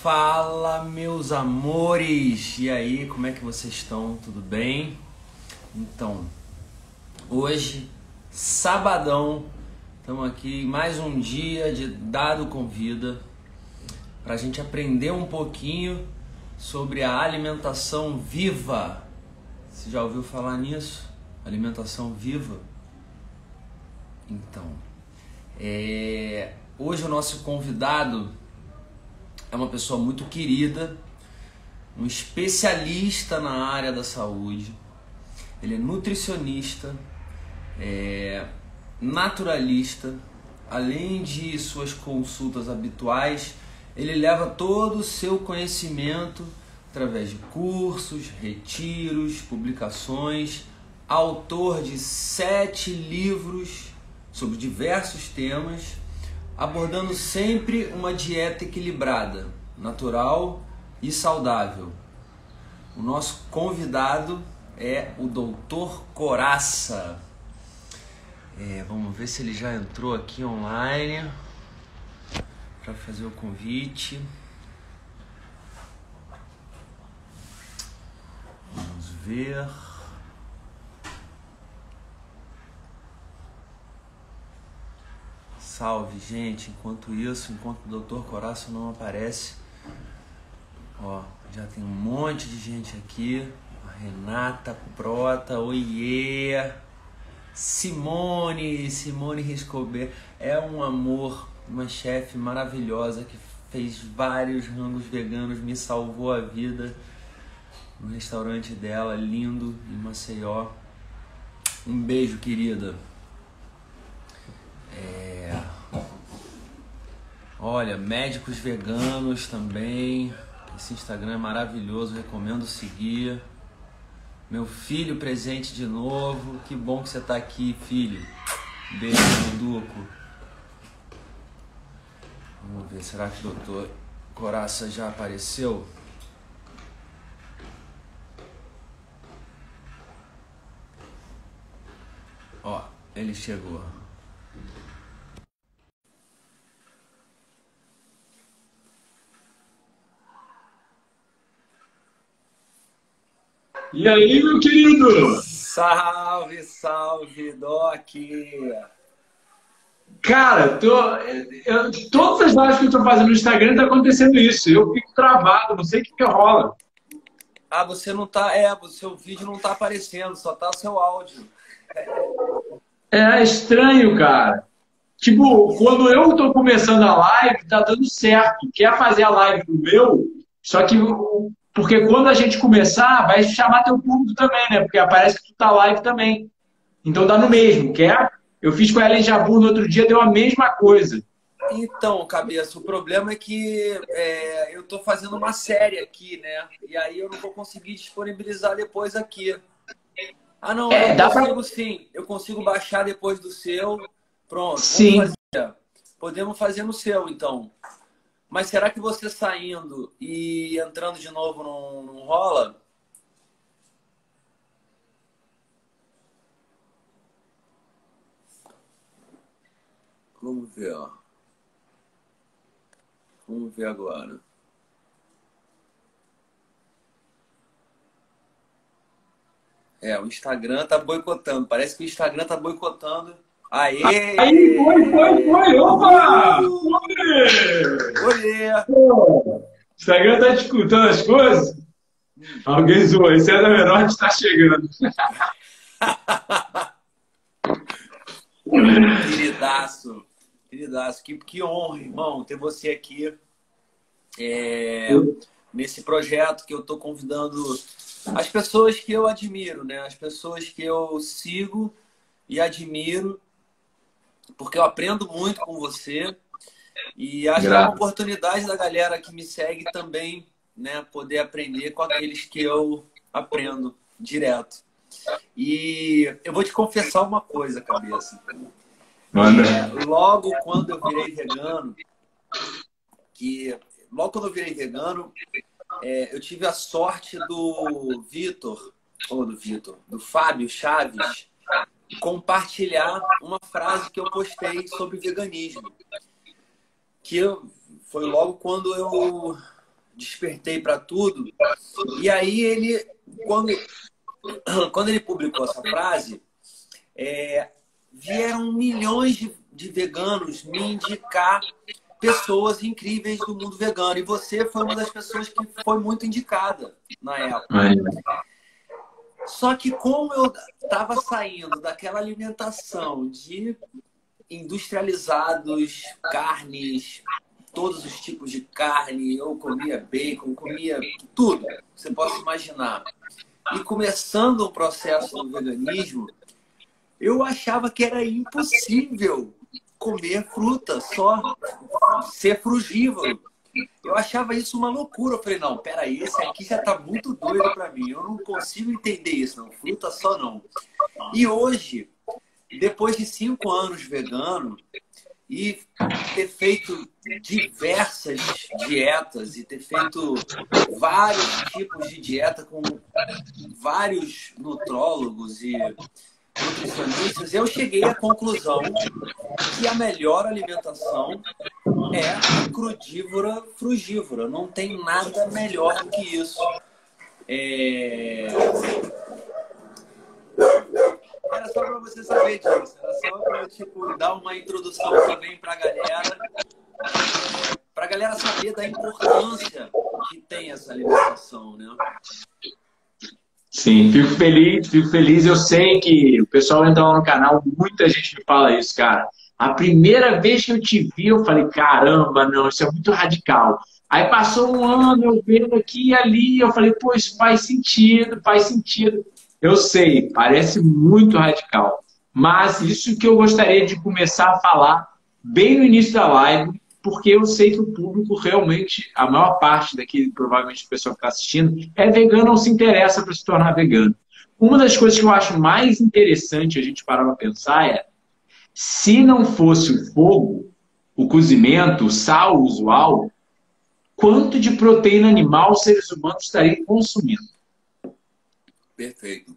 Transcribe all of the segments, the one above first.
Fala, meus amores! E aí, como é que vocês estão? Tudo bem? Então, hoje, sabadão, estamos aqui mais um dia de Dado com Vida para a gente aprender um pouquinho sobre a alimentação viva. Você já ouviu falar nisso? Alimentação viva? Então, é... hoje o nosso convidado é uma pessoa muito querida, um especialista na área da saúde. Ele é nutricionista, é naturalista, além de suas consultas habituais, ele leva todo o seu conhecimento através de cursos, retiros, publicações, autor de sete livros sobre diversos temas abordando sempre uma dieta equilibrada, natural e saudável. O nosso convidado é o Doutor Coraça. É, vamos ver se ele já entrou aqui online para fazer o convite. Vamos ver. Salve, gente. Enquanto isso, enquanto o Dr. Coraço não aparece, ó, já tem um monte de gente aqui. A Renata Prota, oiê! Simone, Simone Riscober. É um amor, uma chefe maravilhosa que fez vários rangos veganos, me salvou a vida no restaurante dela, lindo, em Maceió. Um beijo, querida. É... Olha, médicos veganos também. Esse Instagram é maravilhoso, recomendo seguir. Meu filho presente de novo. Que bom que você está aqui, filho. Beijo, Duco. Vamos ver, será que o doutor Coraça já apareceu? Ó, ele chegou. E aí, meu querido? Salve, salve, Doc! Cara, tô, eu, todas as lives que eu tô fazendo no Instagram tá acontecendo isso. Eu fico travado, não sei o que, que rola. Ah, você não tá. É, o seu vídeo não tá aparecendo, só tá o seu áudio. É estranho, cara. Tipo, quando eu tô começando a live, tá dando certo. Quer fazer a live do meu, só que porque quando a gente começar, vai chamar teu público também, né? Porque aparece que tu tá live também. Então dá no mesmo, quer? Eu fiz com a Ellen Jabur no outro dia, deu a mesma coisa. Então, cabeça, o problema é que é, eu tô fazendo uma série aqui, né? E aí eu não vou conseguir disponibilizar depois aqui. Ah, não, é, eu dá consigo pra... sim. Eu consigo baixar depois do seu. Pronto. Sim. Fazer. Podemos fazer no seu, então. Mas será que você saindo e entrando de novo não, não rola? Vamos ver, ó. Vamos ver agora. É, o Instagram tá boicotando. Parece que o Instagram tá boicotando Aê! Aí, foi, foi, foi! Opa! Olê! O Instagram tá escutando as coisas? Alguém zoou. Esse é da menor está chegando. Queridaço, queridaço, que, que honra, irmão, ter você aqui é, nesse projeto que eu estou convidando as pessoas que eu admiro, né? As pessoas que eu sigo e admiro porque eu aprendo muito com você e acho Graças. que é uma oportunidade da galera que me segue também, né, poder aprender com aqueles que eu aprendo direto. E eu vou te confessar uma coisa, cabeça. É, logo quando eu virei vegano, que logo quando eu virei vegano, é, eu tive a sorte do Vitor, ou do Vitor, do Fábio Chaves, compartilhar uma frase que eu postei sobre veganismo. Que eu, foi logo quando eu despertei para tudo. E aí ele, quando, quando ele publicou essa frase, é, vieram milhões de, de veganos me indicar pessoas incríveis do mundo vegano. E você foi uma das pessoas que foi muito indicada na época. Só que como eu estava saindo daquela alimentação de industrializados, carnes, todos os tipos de carne, eu comia bacon, comia tudo, você possa imaginar. E começando o processo do veganismo, eu achava que era impossível comer fruta só, ser frugívoro. Eu achava isso uma loucura. Eu falei, não, peraí, esse aqui já tá muito doido para mim. Eu não consigo entender isso, não. Fruta só não. E hoje, depois de cinco anos vegano e ter feito diversas dietas e ter feito vários tipos de dieta com vários nutrólogos e nutricionistas, eu cheguei à conclusão que a melhor alimentação é crudívora frugívora. Não tem nada melhor do que isso. É... Era só para você saber disso. Era só para tipo, dar uma introdução também para a galera. Para a galera saber da importância que tem essa alimentação, né? Sim, fico feliz, fico feliz. Eu sei que o pessoal entra lá no canal, muita gente me fala isso, cara. A primeira vez que eu te vi, eu falei, caramba, não, isso é muito radical. Aí passou um ano, eu vendo aqui e ali, eu falei, pô, isso faz sentido, faz sentido. Eu sei, parece muito radical. Mas isso que eu gostaria de começar a falar bem no início da live, porque eu sei que o público realmente, a maior parte daqui, provavelmente o pessoal que está assistindo, é vegano ou se interessa para se tornar vegano. Uma das coisas que eu acho mais interessante a gente parar para pensar é se não fosse o fogo, o cozimento, o sal usual, quanto de proteína animal os seres humanos estariam consumindo? Perfeito.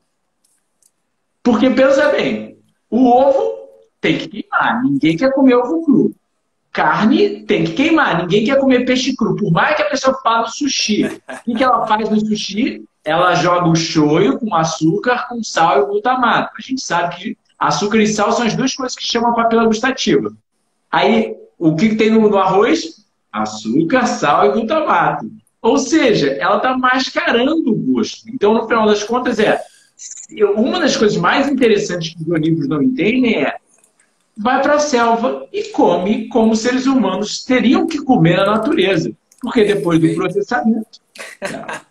Porque pensa bem, o ovo tem que queimar, ninguém quer comer ovo cru. Carne tem que queimar, ninguém quer comer peixe cru. Por mais que a pessoa fale sushi, o que, ela faz no sushi? Ela joga o shoyu com açúcar, com sal e glutamato. A gente sabe que açúcar e sal são as duas coisas que chamam a papila gustativa. Aí, o que, que tem no, no arroz? Açúcar, sal e glutamato. Ou seja, ela está mascarando o gosto. Então, no final das contas, é uma das coisas mais interessantes que os livros não entendem é vai para a selva e come como seres humanos teriam que comer na natureza. Porque depois do processamento.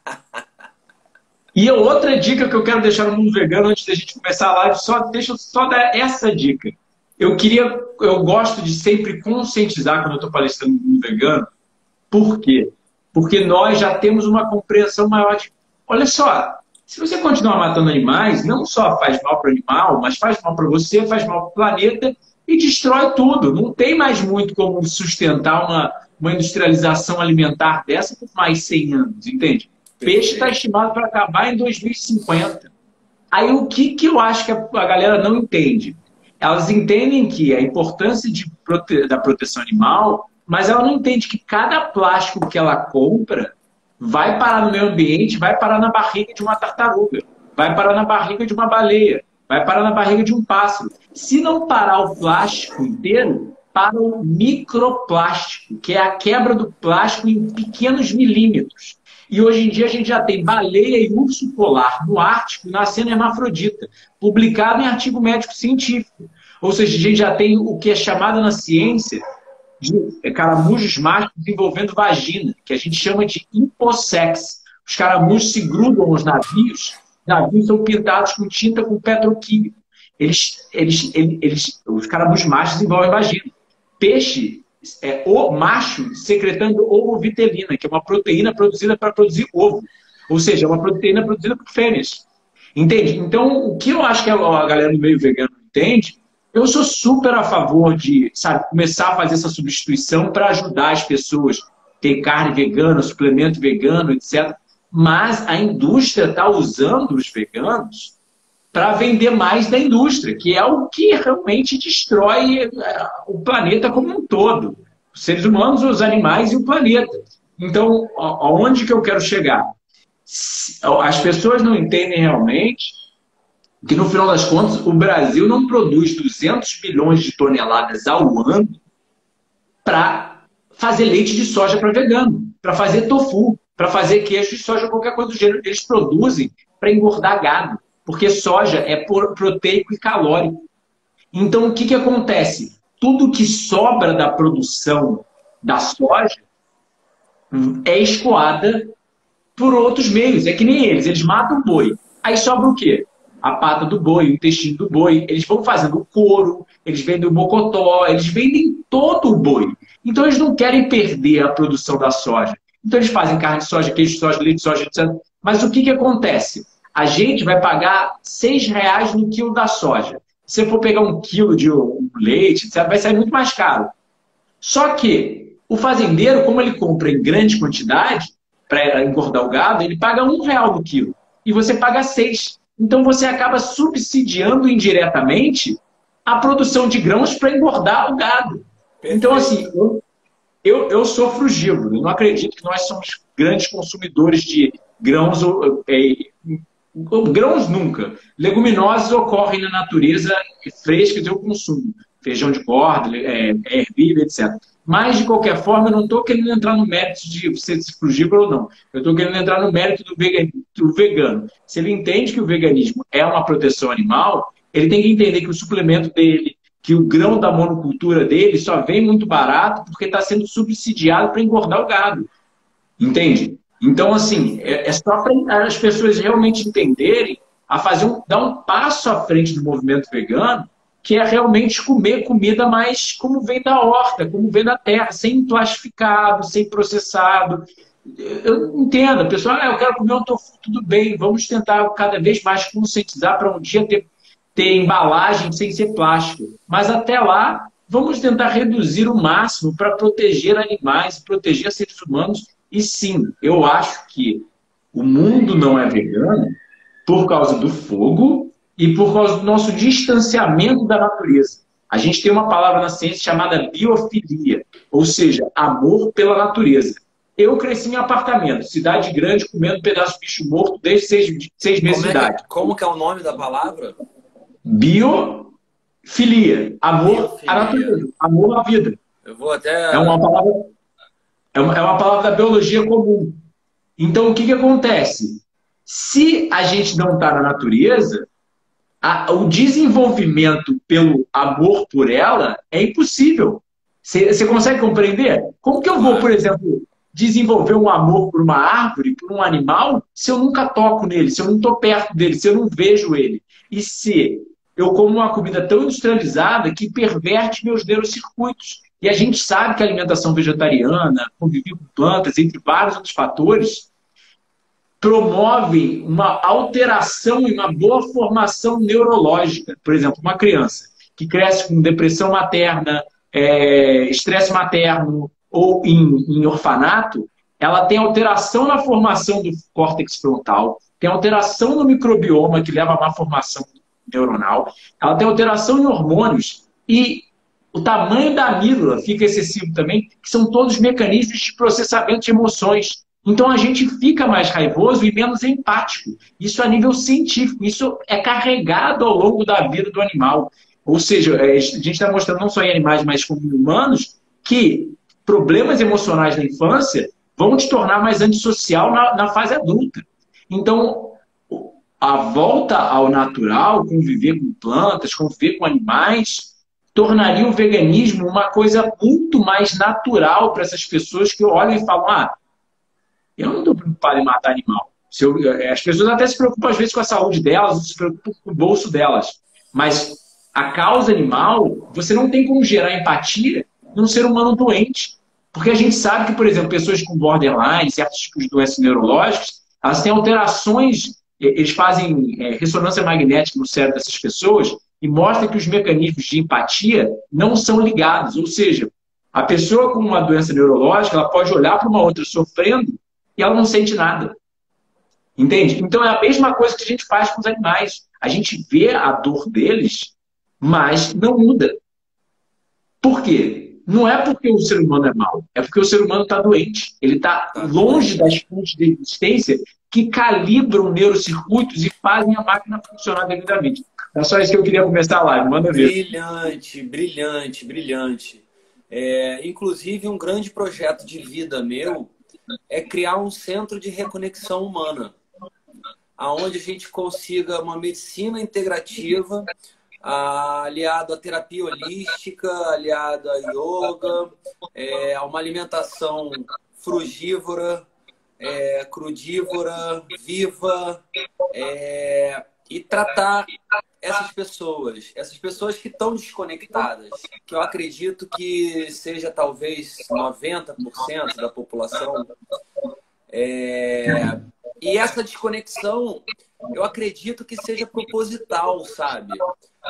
E outra dica que eu quero deixar no mundo vegano antes da gente começar a live, só deixa eu só dar essa dica. Eu queria, eu gosto de sempre conscientizar quando eu estou palestrando no mundo vegano. Por quê? Porque nós já temos uma compreensão maior de. Olha só, se você continuar matando animais, não só faz mal para o animal, mas faz mal para você, faz mal para o planeta e destrói tudo. Não tem mais muito como sustentar uma, uma industrialização alimentar dessa por mais 100 anos, entende? Peixe está estimado para acabar em 2050. Aí o que, que eu acho que a, galera não entende? Elas entendem que a importância de prote da proteção animal, mas ela não entende que cada plástico que ela compra vai parar no meio ambiente, vai parar na barriga de uma tartaruga, vai parar na barriga de uma baleia, vai parar na barriga de um pássaro. Se não parar o plástico inteiro, para o microplástico, que é a quebra do plástico em pequenos milímetros. E hoje em dia a gente já tem baleia e urso polar no Ártico nascendo hermafrodita, publicado em artigo médico científico. Ou seja, a gente já tem o que é chamado na ciência de caramujos machos desenvolvendo vagina, que a gente chama de impossex. Os caramujos se grudam aos navios, navios são pintados com tinta com petroquímico. Eles, eles, eles, eles, os caramujos machos desenvolvem vagina. Peixe é o macho secretando ovovitelina, que é uma proteína produzida para produzir ovo. Ou seja, é uma proteína produzida por fêmeas. Entende? Então, o que eu acho que a galera do meio vegano entende, eu sou super a favor de, sabe, começar a fazer essa substituição para ajudar as pessoas ter carne vegana, suplemento vegano, etc. Mas a indústria está usando os veganos para vender mais da indústria, que é o que realmente destrói eh, o planeta como um todo. Os seres humanos, os animais e o planeta. Então, aonde que eu quero chegar? As pessoas não entendem realmente que, no final das contas, o Brasil não produz 200 milhões de toneladas ao ano para fazer leite de soja para vegano, para fazer tofu, para fazer queijo de soja, qualquer coisa do gênero. Eles produzem para engordar gado, porque soja é proteico e calórico. Então, o que, que acontece? Tudo que sobra da produção da soja é escoada por outros meios. É que nem eles, eles matam o boi. Aí sobra o quê? A pata do boi, o intestino do boi. Eles vão fazendo couro, eles vendem o mocotó, eles vendem todo o boi. Então eles não querem perder a produção da soja. Então eles fazem carne de soja, queijo de soja, leite de soja, etc. Mas o que, que acontece? A gente vai pagar seis reais no quilo da soja. Se você for pegar um quilo de leite, etc., vai sair muito mais caro. Só que o fazendeiro, como ele compra em grande quantidade, para engordar o gado, ele paga um real no quilo. E você paga seis. Então você acaba subsidiando indiretamente a produção de grãos para engordar o gado. Perfeito. Então, assim, eu, eu, eu sou frugívoro. Eu não acredito que nós somos grandes consumidores de grãos. Grãos nunca. Leguminosas ocorrem na natureza fresca eu consumo. Feijão de corda, é, é ervilha, etc. Mas, de qualquer forma, eu não estou querendo entrar no mérito de ser frugívoro ou não. Eu estou querendo entrar no mérito do vegano. Se ele entende que o veganismo é uma proteção animal, ele tem que entender que o suplemento dele, que o grão da monocultura dele só vem muito barato porque está sendo subsidiado para engordar o gado. Entende? Então, assim, é, é só para as pessoas realmente entenderem a fazer um, dar um passo à frente do movimento vegano, que é realmente comer comida mais como vem da horta, como vem da terra, sem plastificado, sem processado. Eu entendo, a pessoa, ah, eu quero comer um tofu, tudo bem, vamos tentar cada vez mais conscientizar para um dia ter ter embalagem sem ser plástico. Mas até lá, vamos tentar reduzir o máximo para proteger animais, proteger seres humanos. E sim, eu acho que o mundo não é vegano por causa do fogo e por causa do nosso distanciamento da natureza. A gente tem uma palavra na ciência chamada biofilia, ou seja, amor pela natureza. Eu cresci em apartamento, cidade grande, comendo pedaço de bicho morto desde seis, seis meses é de idade. como que é o nome da palavra? Biofilia. Amor Biofilia. à natureza. Amor à vida. Eu vou até. É uma palavra, é uma, é uma palavra da biologia comum. Então, o que, que acontece? Se a gente não está na natureza, a, o desenvolvimento pelo amor por ela é impossível. Você consegue compreender? Como que eu vou, por exemplo, desenvolver um amor por uma árvore, por um animal, se eu nunca toco nele, se eu não estou perto dele, se eu não vejo ele? E se eu como uma comida tão industrializada que perverte meus neurocircuitos. E a gente sabe que a alimentação vegetariana, convivir com plantas, entre vários outros fatores, promove uma alteração e uma boa formação neurológica. Por exemplo, uma criança que cresce com depressão materna, é, estresse materno ou em, em orfanato, ela tem alteração na formação do córtex frontal, tem alteração no microbioma que leva a má formação neuronal, ela tem alteração em hormônios e o tamanho da amígdala fica excessivo também, que são todos mecanismos de processamento de emoções. Então a gente fica mais raivoso e menos empático. Isso a nível científico, isso é carregado ao longo da vida do animal. Ou seja, é, a gente está mostrando não só em animais, mas como em humanos, que problemas emocionais na infância vão te tornar mais antissocial na, na fase adulta. Então, a volta ao natural, conviver com plantas, conviver com animais, tornaria o veganismo uma coisa muito mais natural para essas pessoas que olham e falam: ah, eu não estou preocupado em matar animal. Eu, eh, as pessoas até se preocupam às vezes com a saúde delas, se preocupam com o bolso delas. Mas a causa animal, você não tem como gerar empatia num ser humano doente. Porque a gente sabe que, por exemplo, pessoas com borderline, certos tipos de doenças neurológicas, elas têm alterações, eles fazem é, ressonância magnética no cérebro dessas pessoas e mostra que os mecanismos de empatia não são ligados. Ou seja, a pessoa com uma doença neurológica, ela pode olhar para uma outra sofrendo e ela não sente nada. Entende? Então é a mesma coisa que a gente faz com os animais. A gente vê a dor deles, mas não muda. Por quê? não é porque o ser humano é mau, é porque o ser humano está doente. Ele está tá longe das fontes de existência que calibram neurocircuitos e fazem a máquina funcionar devidamente. É só isso que eu queria começar a live. Manda ver. Brilhante, brilhante, brilhante. É, inclusive, um grande projeto de vida meu é criar um centro de reconexão humana, aonde a gente consiga uma medicina integrativa aliado à terapia holística, aliado à yoga, é, a uma alimentação frugívora, é, crudívora, viva, é, e tratar essas pessoas, essas pessoas que estão desconectadas, que eu acredito que seja talvez 90% da população. É... E essa desconexão, eu acredito que seja proposital, sabe?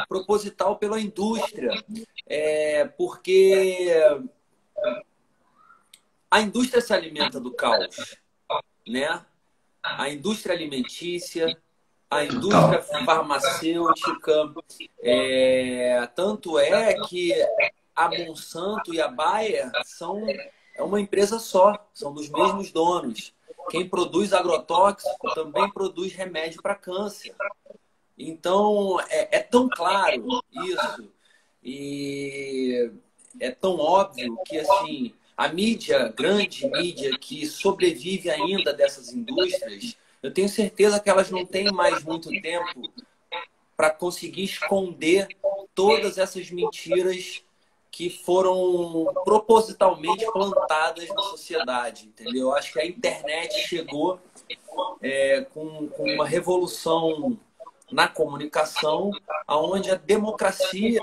Proposital pela indústria, é... porque a indústria se alimenta do caos, né? A indústria alimentícia, a indústria farmacêutica. É, tanto é que a Monsanto e a Bayer são é uma empresa só, são dos mesmos donos. Quem produz agrotóxico também produz remédio para câncer. Então, é, é tão claro isso. E é tão óbvio que, assim, a mídia, grande mídia que sobrevive ainda dessas indústrias, eu tenho certeza que elas não têm mais muito tempo para conseguir esconder todas essas mentiras que foram propositalmente plantadas na sociedade, entendeu? Eu acho que a internet chegou é, com, com uma revolução na comunicação, onde a democracia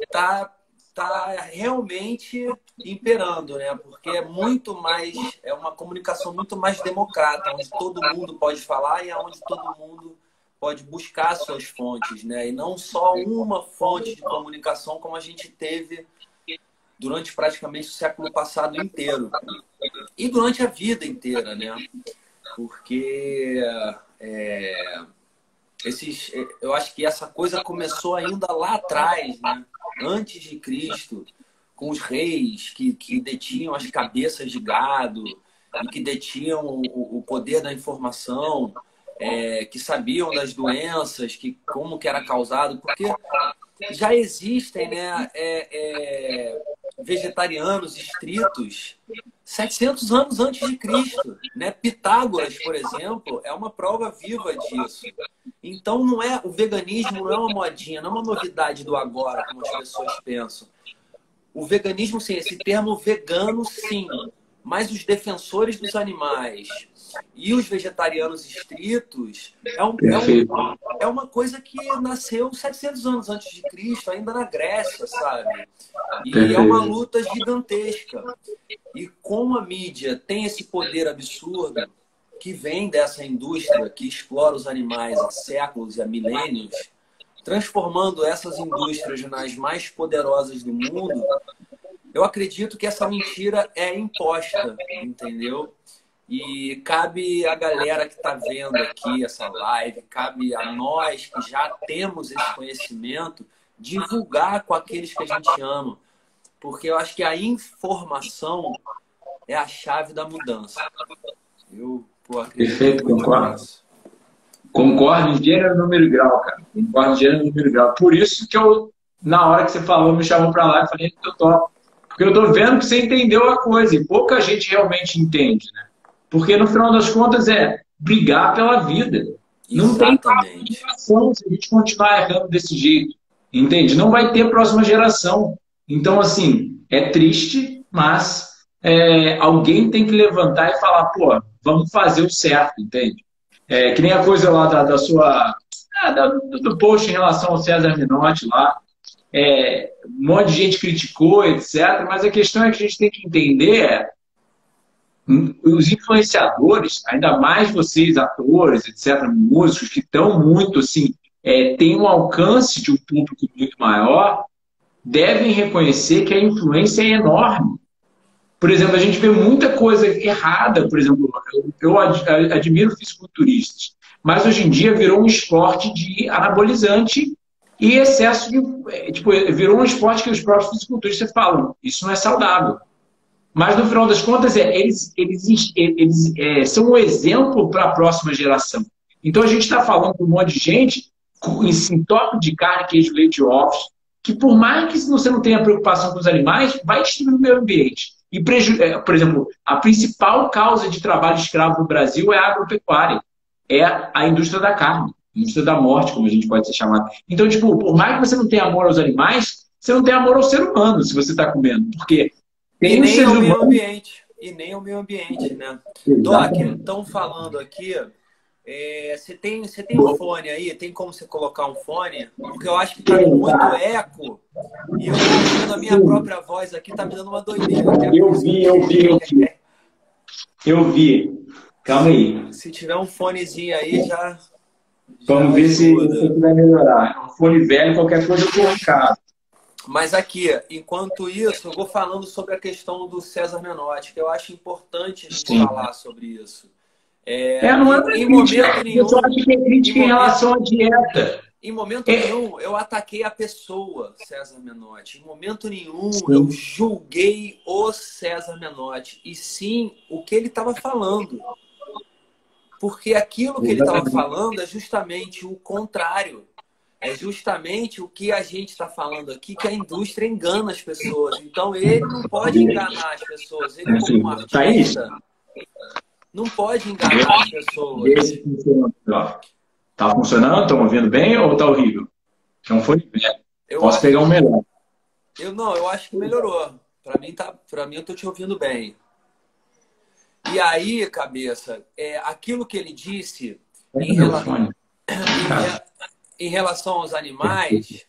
está está realmente imperando, né? Porque é muito mais, é uma comunicação muito mais democrática, onde todo mundo pode falar e onde todo mundo pode buscar suas fontes, né? E não só uma fonte de comunicação como a gente teve durante praticamente o século passado inteiro e durante a vida inteira, né? Porque é, esses, eu acho que essa coisa começou ainda lá atrás, né? antes de Cristo, com os reis que, que detinham as cabeças de gado e que detinham o, o poder da informação, é, que sabiam das doenças, que como que era causado, porque já existem né, é, é, vegetarianos estritos 700 anos antes de Cristo. Né? Pitágoras, por exemplo, é uma prova viva disso. Então, não é o veganismo não é uma modinha, não é uma novidade do agora, como as pessoas pensam. O veganismo, sim, esse termo vegano, sim, mas os defensores dos animais e os vegetarianos estritos é, um, é, um, é, uma coisa que nasceu 700 anos antes de Cristo, ainda na Grécia, sabe? E Perfeito. é uma luta gigantesca. E como a mídia tem esse poder absurdo que vem dessa indústria que explora os animais há séculos e há milênios, transformando essas indústrias nas mais poderosas do mundo, eu acredito que essa mentira é imposta, entendeu? E cabe a galera que está vendo aqui essa live, cabe a nós que já temos esse conhecimento, divulgar com aqueles que a gente ama. Porque eu acho que a informação é a chave da mudança. Eu Perfeito, concordo. Concordo em gênero, número e grau, cara. Concordo em gênero, número e grau. Por isso que eu, na hora que você falou, me chamou para lá e falei que eu topo. Porque eu tô vendo que você entendeu a coisa e pouca gente realmente entende, né? Porque no final das contas é brigar pela vida. Não Exatamente. tem geração se a gente continuar errando desse jeito. Entende? Não vai ter próxima geração. Então, assim, é triste, mas é, alguém tem que levantar e falar, pô, vamos fazer o certo, entende? É, que nem a coisa lá da, da sua. Ah, do, do post em relação ao César Minotti lá. É, um monte de gente criticou, etc. Mas a questão é que a gente tem que entender é os influenciadores, ainda mais vocês, atores, etc., músicos, que estão muito assim, é, têm um alcance de um público muito maior, devem reconhecer que a influência é enorme. Por exemplo, a gente vê muita coisa errada, por exemplo, eu admiro fisiculturistas, mas hoje em dia virou um esporte de anabolizante E excesso de. É, tipo, virou um esporte que os próprios fisiculturistas falam. Isso não é saudável. Mas no final das contas, é, eles, eles, eles é, são um exemplo para a próxima geração. Então a gente está falando com um monte de gente em top de carne, queijo, leite e ovos, que por mais que você não tenha preocupação com os animais, vai destruir o meio ambiente. E, é, por exemplo, a principal causa de trabalho escravo no Brasil é a agropecuária, é a indústria da carne, a indústria da morte, como a gente pode ser chamado. Então, tipo, por mais que você não tenha amor aos animais, você não tem amor ao ser humano se você está comendo, porque tem e nem ao meio ambiente e nem ao meio ambiente, né? Doc, estão falando aqui é, você tem, você tem um fone aí? Tem como você colocar um fone? Porque eu acho que tá muito eco. E eu ouvindo a minha própria voz aqui, tá me dando uma doideira. Eu vi, eu vi, eu vi. Eu vi. Calma aí. Se tiver um fonezinho aí, já. Vamos ver se isso vai melhorar. Um fone velho, qualquer coisa eu colocar. Mas aqui, enquanto isso, eu vou falando sobre a questão do César Menotti, que eu acho importante a gente Sim. falar sobre isso. É, é não é em, em momento nenhum. Eu acho que é crítica em, em relação à dieta. Em momento é. nenhum eu ataquei a pessoa, César Menotti. Em momento nenhum sim. eu julguei o César Menotti. E sim o que ele estava falando. Porque aquilo que ele estava falando é justamente o contrário. É justamente o que a gente está falando aqui, que a indústria engana as pessoas. Então ele não pode enganar as pessoas. Ele, como tá artista, não pode enganar as pessoas. Esse funcionando. Tá funcionando? Estão ouvindo bem ou tá horrível? Não foi bem. Posso pegar um melhor. Eu não, eu acho que melhorou. Para mim tá, para mim eu tô te ouvindo bem. E aí, cabeça, é aquilo que ele disse em, rela... em, relação aos animais,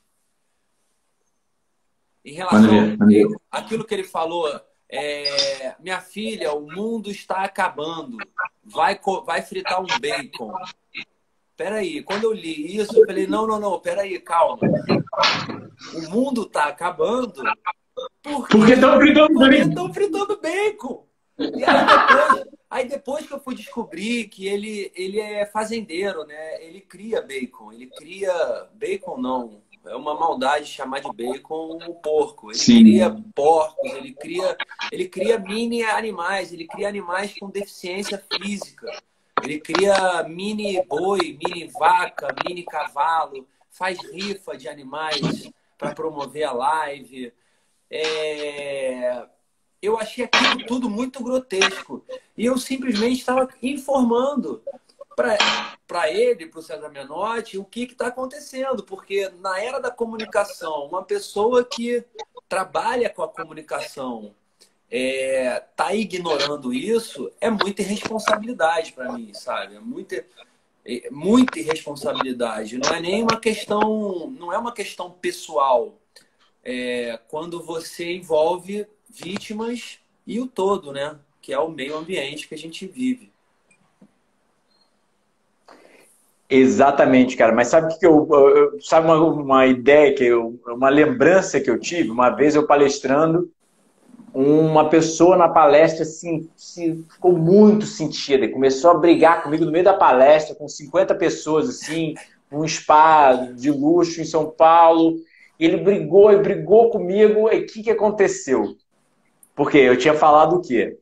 em relação aquilo que ele falou é, minha filha, o mundo está acabando. Vai, vai fritar um bacon. Peraí, quando eu li isso, eu falei, não, não, não, peraí, calma. O mundo está acabando porque estão fritando bacon. Estão fritando bacon. E aí depois, aí depois que eu fui descobrir que ele, ele é fazendeiro, né? Ele cria bacon. Ele cria bacon não é uma maldade chamar de bacon o porco. Ele Sim. cria porcos, ele cria, ele cria mini animais, ele cria animais com deficiência física. Ele cria mini boi, mini vaca, mini cavalo, faz rifa de animais para promover a live. É... Eu achei aquilo tudo muito grotesco. E eu simplesmente estava informando para ele, para o César Menotti, o que está acontecendo. Porque na era da comunicação, uma pessoa que trabalha com a comunicação é, tá ignorando isso, é muita irresponsabilidade para mim, sabe? É muita, é, muita irresponsabilidade. Não é nem uma questão, não é uma questão pessoal. É, quando você envolve vítimas e o todo, né? Que é o meio ambiente que a gente vive. Exatamente, cara. Mas sabe que eu, eu sabe uma, uma ideia que eu, uma lembrança que eu tive uma vez eu palestrando, uma pessoa na palestra assim, se, ficou muito sentida e começou a brigar comigo no meio da palestra com 50 pessoas assim, num spa de luxo em São Paulo. Ele brigou e brigou comigo. E o que, que aconteceu? Porque eu tinha falado o quê?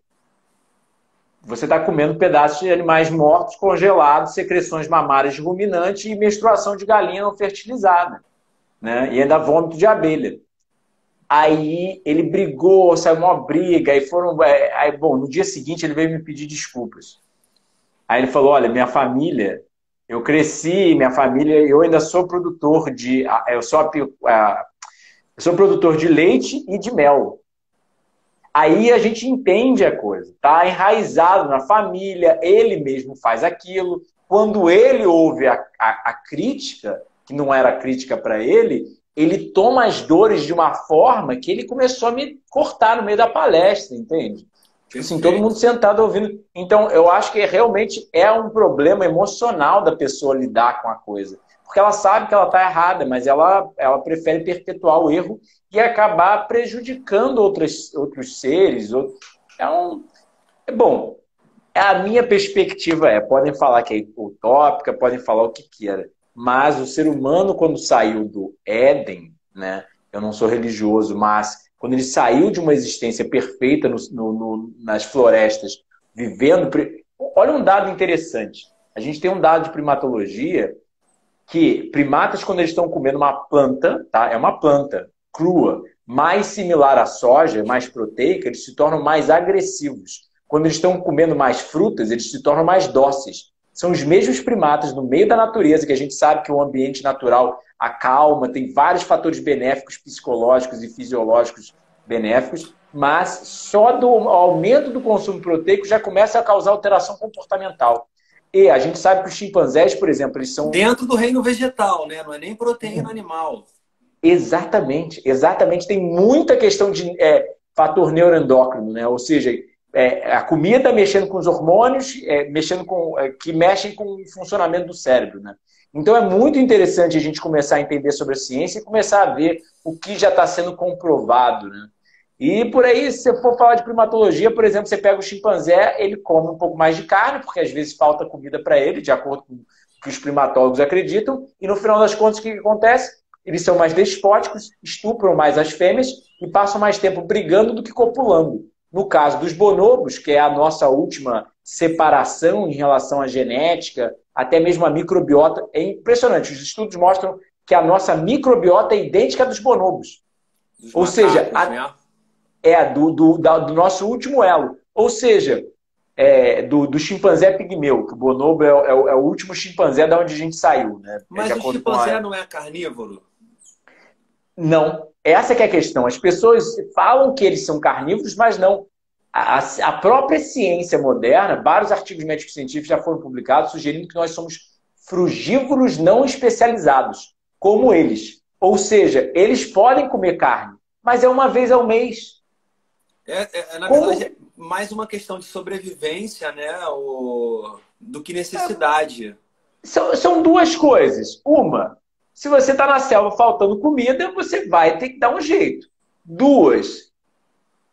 Você está comendo pedaços de animais mortos, congelados, secreções mamárias de ruminante e menstruação de galinha não fertilizada. Né? E ainda vômito de abelha. Aí ele brigou, saiu uma briga, aí foram. É, aí, bom, no dia seguinte ele veio me pedir desculpas. Aí ele falou: olha, minha família, eu cresci, minha família, eu ainda sou produtor de. Eu sou, eu sou produtor de leite e de mel. Aí a gente entende a coisa, tá enraizado na família, ele mesmo faz aquilo. Quando ele ouve a, a, a crítica, que não era crítica para ele, ele toma as dores de uma forma que ele começou a me cortar no meio da palestra, entende? Tipo assim, todo mundo sentado ouvindo. Então, eu acho que realmente é um problema emocional da pessoa lidar com a coisa. Porque ela sabe que ela está errada, mas ela, ela prefere perpetuar o erro e acabar prejudicando outros, outros seres. É um. É bom. A minha perspectiva é: podem falar que é utópica, podem falar o que queira. Mas o ser humano, quando saiu do Éden, né? Eu não sou religioso, mas quando ele saiu de uma existência perfeita no, no, no, nas florestas, vivendo. Olha um dado interessante. A gente tem um dado de primatologia que primatas, quando eles estão comendo uma planta, tá? É uma planta crua, mais similar à soja, mais proteica, eles se tornam mais agressivos. Quando eles estão comendo mais frutas, eles se tornam mais dóceis. São os mesmos primatas no meio da natureza, que a gente sabe que o ambiente natural acalma, tem vários fatores benéficos, psicológicos e fisiológicos benéficos, mas só do aumento do consumo proteico já começa a causar alteração comportamental. E a gente sabe que os chimpanzés, por exemplo, eles são. Dentro do reino vegetal, né? Não é nem proteína animal. Exatamente, exatamente. Tem muita questão de é, fator neuroendócrino, né? Ou seja, é, a comida mexendo com os hormônios, é, mexendo com, é, que mexem com o funcionamento do cérebro, né? Então é muito interessante a gente começar a entender sobre a ciência e começar a ver o que já está sendo comprovado, né? E por aí, se você for falar de primatologia, por exemplo, você pega o chimpanzé, ele come um pouco mais de carne, porque às vezes falta comida para ele, de acordo com o que os primatólogos acreditam, e no final das contas, o que acontece? Eles são mais despóticos, estupram mais as fêmeas e passam mais tempo brigando do que copulando. No caso dos bonobos, que é a nossa última separação em relação à genética, até mesmo a microbiota, é impressionante. Os estudos mostram que a nossa microbiota é idêntica à dos bonobos. Dos Ou macacos, seja, a... né? É do, do, da, do nosso último elo. Ou seja, é, do, do chimpanzé pigmeu, que o bonobo é, é, é, o último chimpanzé da onde a gente saiu. Né? Mas o chimpanzé a... não é carnívoro? Não. Essa é a questão. As pessoas falam que eles são carnívoros, mas não. A, a própria ciência moderna, vários artigos médicos científicos já foram publicados sugerindo que nós somos frugívoros não especializados, como eles. Ou seja, eles podem comer carne, mas é uma vez ao mês. É, é, é na Como? verdade, é mais uma questão de sobrevivência, né? O... Do que necessidade. São, são duas coisas. Uma, se você está na selva faltando comida, você vai ter que dar um jeito. Duas,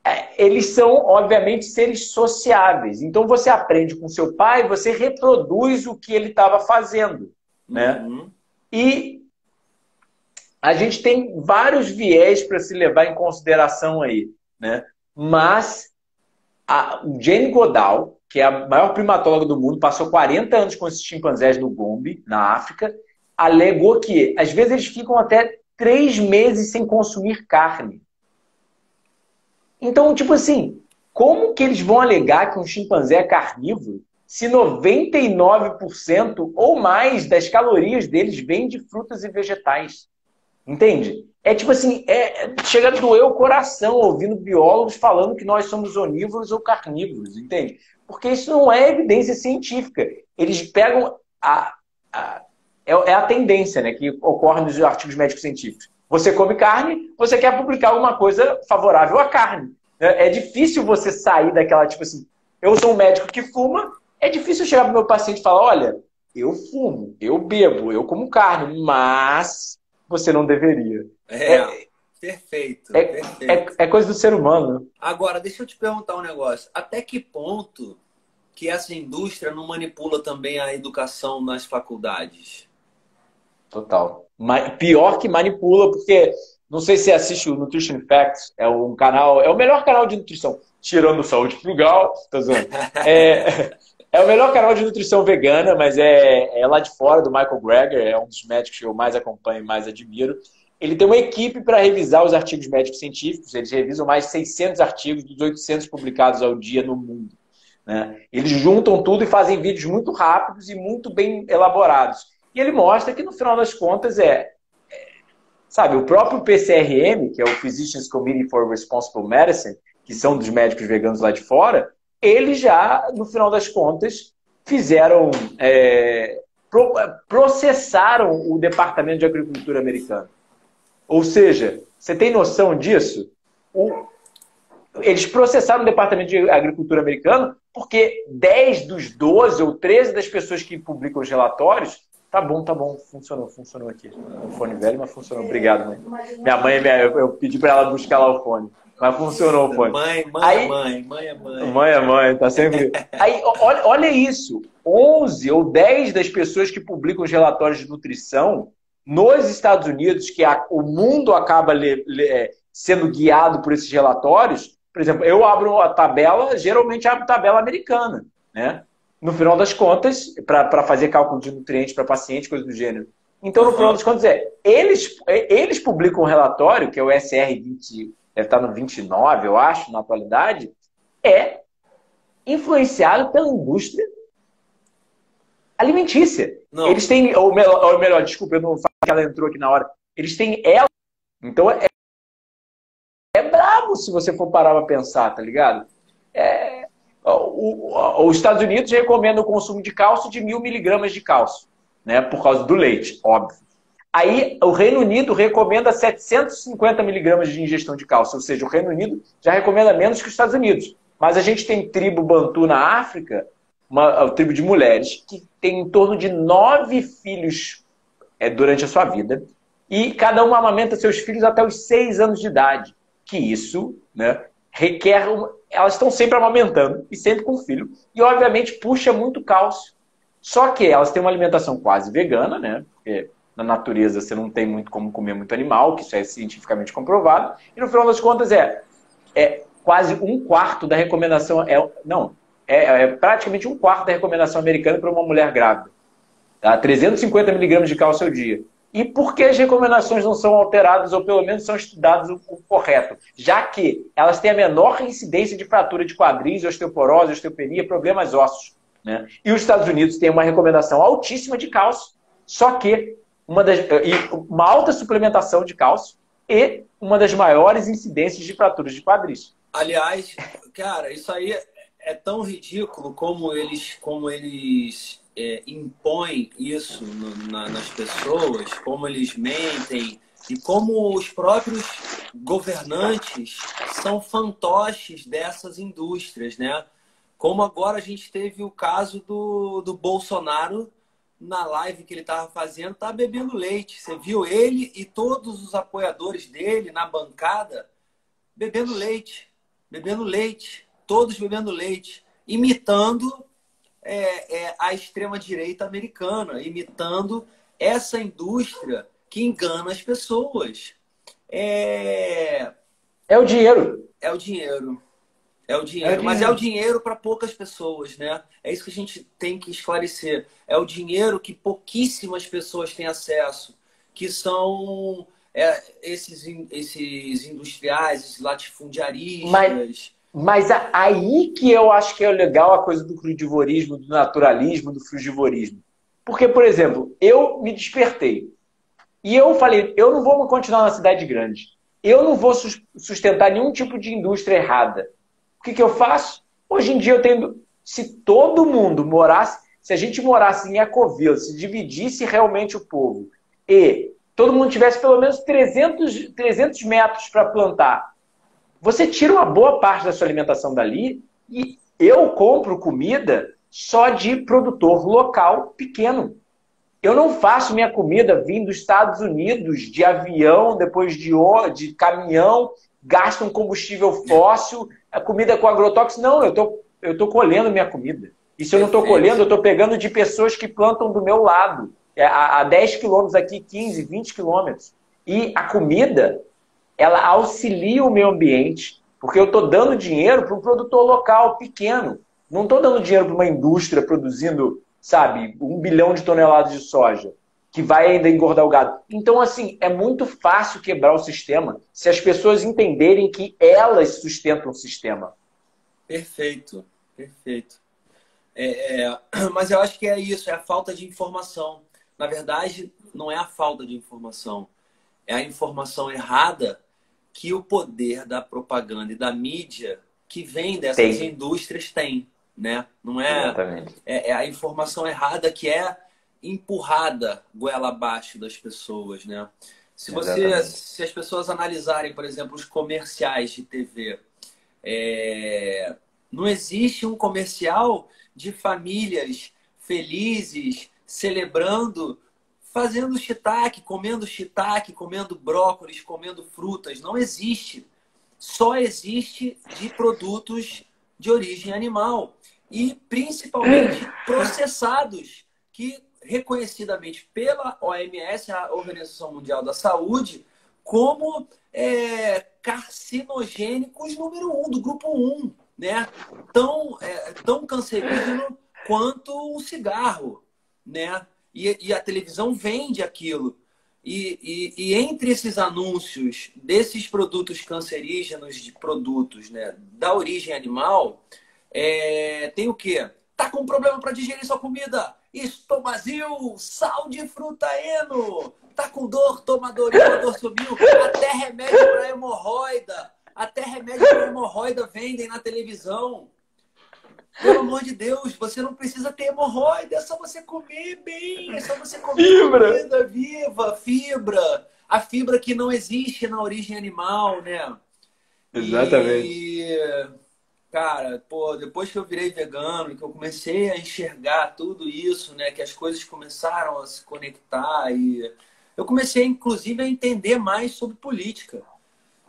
é, eles são, obviamente, seres sociáveis. Então você aprende com seu pai, você reproduz o que ele estava fazendo. Né? Uhum. E a gente tem vários viés para se levar em consideração aí. Né? Mas a Jane Goodall, que é a maior primatóloga do mundo, passou 40 anos com esses chimpanzés no Gombe, na África, alegou que às vezes eles ficam até três meses sem consumir carne. Então, tipo assim, como que eles vão alegar que um chimpanzé é carnívoro se 99% ou mais das calorias deles vêm de frutas e vegetais? Entende? É tipo assim, é, chega a doer o coração ouvindo biólogos falando que nós somos onívoros ou carnívoros, entende? Porque isso não é evidência científica. Eles pegam a, a é, é, a tendência né, que ocorre nos artigos médicos científicos. Você come carne, você quer publicar alguma coisa favorável à carne. É, é difícil você sair daquela, tipo assim, eu sou um médico que fuma, é difícil chegar para o meu paciente e falar, olha, eu fumo, eu bebo, eu como carne, mas você não deveria. É, é perfeito, é, perfeito. É, é, coisa do ser humano. Agora, deixa eu te perguntar um negócio. Até que ponto que essa indústria não manipula também a educação nas faculdades? Total. Pior que manipula, porque não sei se você assiste o Nutrition Facts, é um canal, é o melhor canal de nutrição, tirando saúde frugal, tô zoando. É, é o melhor canal de nutrição vegana, mas é, é lá de fora, do Michael Greger, é um dos médicos que eu mais acompanho e mais admiro. Ele tem uma equipe para revisar os artigos médicos científicos, eles revisam mais de 600 artigos dos 800 publicados ao dia no mundo. Né? Eles juntam tudo e fazem vídeos muito rápidos e muito bem elaborados. E ele mostra que, no final das contas, é, é sabe, o próprio PCRM, que é o Physicians Committee for Responsible Medicine, que são dos médicos veganos lá de fora, eles já, no final das contas, fizeram, é, pro, processaram o Departamento de Agricultura americano. Ou seja, você tem noção disso? O, eles processaram o Departamento de Agricultura americano porque 10 dos 12 ou 13 das pessoas que publicam os relatórios Tá bom, tá bom, funcionou, funcionou aqui. O fone velho, mas funcionou. Obrigado, mãe. Minha mãe, minha, eu, eu pedi para ela buscar lá o fone. Mas funcionou, foi. Mãe, mãe, Aí, mãe, mãe é mãe. Mãe é mãe, tá sempre. Aí, olha, olha isso. 11 ou 10 das pessoas que publicam os relatórios de nutrição nos Estados Unidos, que a, o mundo acaba le, le, é, sendo guiado por esses relatórios, por exemplo, eu abro a tabela, geralmente abro tabela americana, né? No final das contas, para fazer cálculo de nutrientes para paciente, coisa do gênero. Então, no final das contas, é, eles, é, eles publicam um relatório, que é o SR20, deve estar no 29, eu acho, na atualidade, é influenciado pela indústria alimentícia. Não. Eles têm, ou melhor, ou melhor, desculpa, eu não falo que ela entrou aqui na hora. Eles têm ela. Então é, é brabo se você for parar para pensar, tá ligado? É, o, o, os Estados Unidos recomendam o consumo de cálcio de mil miligramas de cálcio, né? Por causa do leite, óbvio. Aí o Reino Unido recomenda 750 miligramas de ingestão de cálcio, ou seja, o Reino Unido já recomenda menos que os Estados Unidos. Mas a gente tem tribo bantu na África uma, uma tribo de mulheres que tem em torno de nove filhos é, durante a sua vida e cada uma amamenta seus filhos até os seis anos de idade. Que isso né, requer. Elas estão sempre amamentando e sempre com filho e, obviamente, puxa muito cálcio. Só que elas têm uma alimentação quase vegana, né? Porque na natureza você não tem muito como comer muito animal, que isso é cientificamente comprovado. E no final das contas é, é quase um quarto da recomendação. É, não, é, é praticamente um quarto da recomendação americana para uma mulher grávida. Tá? 350 miligramas de cálcio ao dia. E por que as recomendações não são alteradas, ou pelo menos são estudadas o, o correto? Já que elas têm a menor incidência de fratura de quadris, osteoporose, osteopenia, problemas ósseos. Né? E os Estados Unidos têm uma recomendação altíssima de cálcio, só que uma, das, uma alta suplementação de cálcio e uma das maiores incidências de fraturas de quadris. Aliás, cara, isso aí é tão ridículo como eles, como eles é, impõem isso no, na, nas pessoas, como eles mentem e como os próprios governantes são fantoches dessas indústrias, né? Como agora a gente teve o caso do, do Bolsonaro na live que ele estava fazendo, tá bebendo leite. Você viu ele e todos os apoiadores dele na bancada bebendo leite, bebendo leite todos bebendo leite, imitando é, é, a extrema-direita americana, imitando essa indústria que engana as pessoas. É, é o dinheiro. É o dinheiro. É o dinheiro, é o mas dinheiro. é o dinheiro para poucas pessoas, né? É isso que a gente tem que esclarecer. É o dinheiro que pouquíssimas pessoas têm acesso, que são é, esses, esses industriais, esses latifundiaristas. Mas mas aí que eu acho que é legal a coisa do crudivorismo, do naturalismo, do frugivorismo. Porque, por exemplo, eu me despertei. E eu falei, eu não vou continuar na cidade grande. Eu não vou sustentar nenhum tipo de indústria errada. O que, que eu faço? Hoje em dia eu tenho. Se todo mundo morasse, se a gente morasse em Ecoville, se dividisse realmente o povo e todo mundo tivesse pelo menos 300, 300 metros para plantar você tira uma boa parte da sua alimentação dali e eu compro comida só de produtor local pequeno. Eu não faço minha comida vindo dos Estados Unidos de avião, depois de, de caminhão, gasto um combustível fóssil, a comida com agrotóxico. Não, eu tô, eu tô colhendo minha comida. E se eu não estou colhendo, eu estou pegando de pessoas que plantam do meu lado, é, a 10 quilômetros aqui, 15, 20 quilômetros. E a comida, ela auxilia o meio ambiente, porque eu estou dando dinheiro para um produtor local pequeno. Não estou dando dinheiro para uma indústria produzindo, sabe, um bilhão de toneladas de soja, que vai ainda engordar o gado. Então, assim, é muito fácil quebrar o sistema se as pessoas entenderem que elas sustentam o sistema. Perfeito, perfeito. É, é, mas eu acho que é isso, é a falta de informação. Na verdade, não é a falta de informação, é a informação errada que o poder da propaganda e da mídia que vem dessas tem. indústrias tem, né? Não é, é, é, a informação errada que é empurrada goela abaixo das pessoas, né? Se você, se as pessoas analisarem, por exemplo, os comerciais de TV, é... não existe um comercial de famílias felizes celebrando fazendo shiitake, comendo shiitake, comendo brócolis, comendo frutas. Não existe. Só existe de produtos de origem animal. e principalmente processados, que reconhecidamente pela OMS, a Organização Mundial da Saúde, como é, carcinogênicos número um, do grupo 1, né? Tão, é, tão cancerígeno quanto o cigarro, né? E, e, a televisão vende aquilo. E, e, e, entre esses anúncios desses produtos cancerígenos de produtos né, da origem animal, é, tem o quê? Tá com problema para digerir sua comida? Estomazil, sal de fruta eno. Tá com dor? Toma Doril, a dor subiu. Até remédio para hemorroida. Até remédio para hemorroida vendem na televisão. Pelo amor de Deus, você não precisa ter hemorroida, é só você comer bem, é só você comer fibra. comida viva, fibra. A fibra que não existe na origem animal, né? Exatamente. E, cara, pô, depois que eu virei vegano, que eu comecei a enxergar tudo isso, né? Que as coisas começaram a se conectar e eu comecei, inclusive, a entender mais sobre política,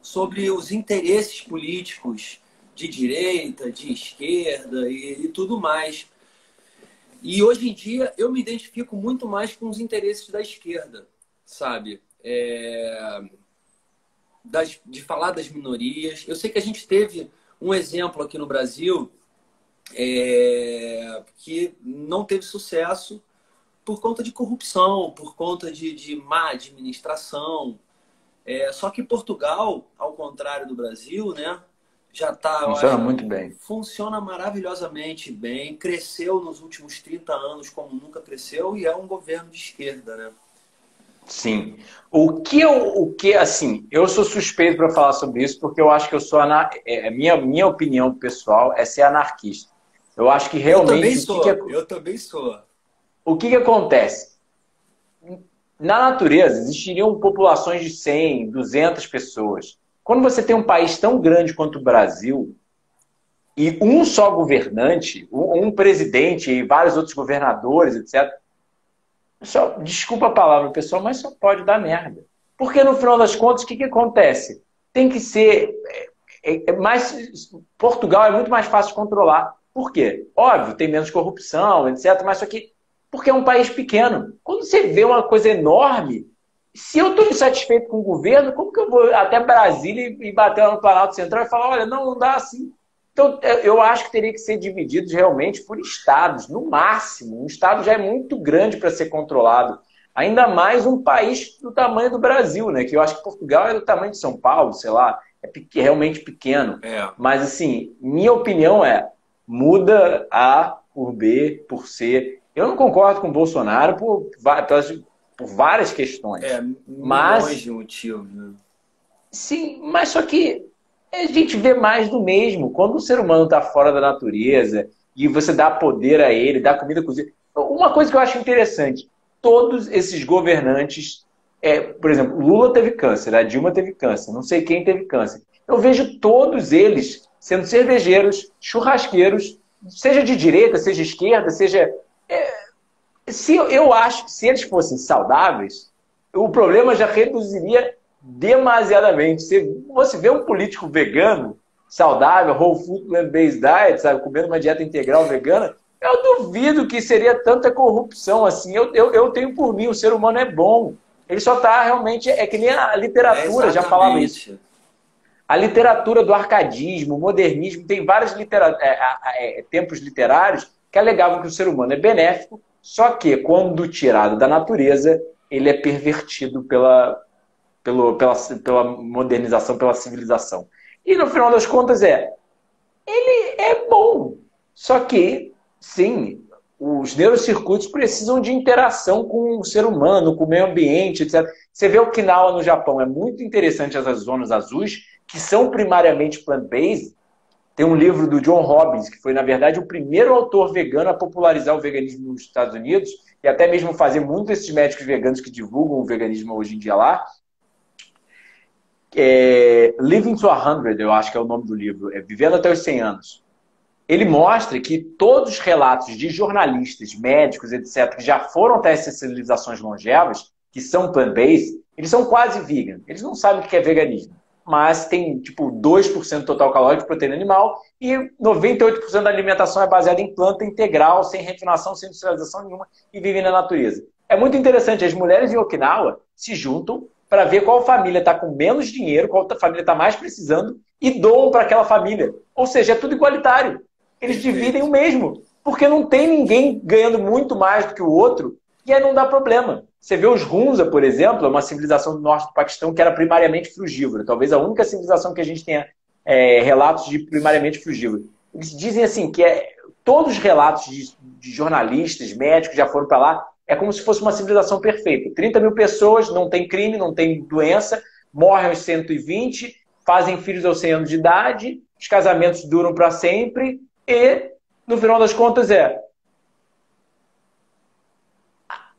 sobre os interesses políticos de direita, de esquerda e, e tudo mais. E hoje em dia eu me identifico muito mais com os interesses da esquerda, sabe? É... Das, de falar das minorias. Eu sei que a gente teve um exemplo aqui no Brasil é... que não teve sucesso por conta de corrupção, por conta de, de má administração. É... Só que Portugal, ao contrário do Brasil, né? já está. Funciona acho, muito bem. Funciona maravilhosamente bem. Cresceu nos últimos 30 anos como nunca cresceu e é um governo de esquerda, né? Sim. O que eu, o que assim, eu sou suspeito para falar sobre isso porque eu acho que eu sou anar... é, minha minha opinião pessoal é ser anarquista. Eu acho que realmente eu também sou. Que que... Eu também sou. O que que acontece? Na natureza existiriam populações de 100, 200 pessoas. Quando você tem um país tão grande quanto o Brasil e um só governante, um presidente e vários outros governadores, etc. Só, desculpa a palavra, pessoal, mas só pode dar merda. Porque no final das contas, o que, que acontece? Tem que ser. É, é mais, Portugal é muito mais fácil de controlar. Por quê? Óbvio, tem menos corrupção, etc. Mas só que. Porque é um país pequeno. Quando você vê uma coisa enorme, se eu estou insatisfeito com o governo, como que eu vou até Brasília e bater no Planalto Central e falar, olha, não, não dá assim. Então, eu acho que teria que ser dividido realmente por estados, no máximo. Um estado já é muito grande para ser controlado. Ainda mais um país do tamanho do Brasil, né? Que eu acho que Portugal é do tamanho de São Paulo, sei lá, é realmente pequeno. É. Mas, assim, minha opinião é, muda A por B, por C. Eu não concordo com o Bolsonaro por, por várias questões. É, mas de motivos, né? Sim, mas só que a gente vê mais do mesmo. Quando o ser humano está fora da natureza e você dá poder a ele, dá comida cozida. Uma coisa que eu acho interessante: todos esses governantes, é, por exemplo, Lula teve câncer, a Dilma teve câncer, não sei quem teve câncer. Eu vejo todos eles sendo cervejeiros, churrasqueiros, seja de direita, seja esquerda, seja. É, se eu acho que se eles fossem saudáveis, o problema já reduziria demasiadamente. Se você vê um político vegano, saudável, whole food plant-based diet, sabe, comendo uma dieta integral vegana, eu duvido que seria tanta corrupção assim. Eu, eu, eu tenho por mim, o ser humano é bom. Ele só está realmente. É que nem a literatura é já falava isso. A literatura do arcadismo, modernismo, tem vários litera é, é, tempos literários que alegavam que o ser humano é benéfico só que, quando tirado da natureza, ele é pervertido pela, pelo, pela, pela modernização, pela civilização. E no final das contas é, ele é bom. Só que, sim, os neurocircuitos precisam de interação com o ser humano, com o meio ambiente, etc. Você vê Okinawa no Japão, é muito interessante essas zonas azuis, que são primariamente plant-based, tem um livro do John Robbins, que foi, na verdade, o primeiro autor vegano a popularizar o veganismo nos Estados Unidos e até mesmo fazer muitos desses médicos veganos que divulgam o veganismo hoje em dia lá. É, Living to 100, eu acho que é o nome do livro, é Vivendo até os 100 anos. Ele mostra que todos os relatos de jornalistas, médicos, etc., que já foram até essas civilizações longevas, que são plant-based, eles são quase vegan. Eles não sabem o que é veganismo. mas tem tipo 2% total calórico de proteína animal e 98% da alimentação é baseada em planta integral, sem refinação, sem industrialização nenhuma e vive na natureza. É muito interessante, as mulheres em Okinawa se juntam para ver qual família está com menos dinheiro, qual família está mais precisando e doam para aquela família. Ou seja, é tudo igualitário. Eles dividem o mesmo, porque não tem ninguém ganhando muito mais do que o outro e aí não dá problema. Você vê os Hunza, por exemplo, é uma civilização do norte do Paquistão que era primariamente frugívora. Talvez a única civilização que a gente tenha é, relatos de primariamente frugívora. Eles dizem assim que é, todos os relatos de, de jornalistas, médicos já foram para lá, é como se fosse uma civilização perfeita. 30 mil pessoas, não tem crime, não tem doença, morrem aos 120, fazem filhos aos 100 anos de idade, os casamentos duram para sempre e, no final das contas, é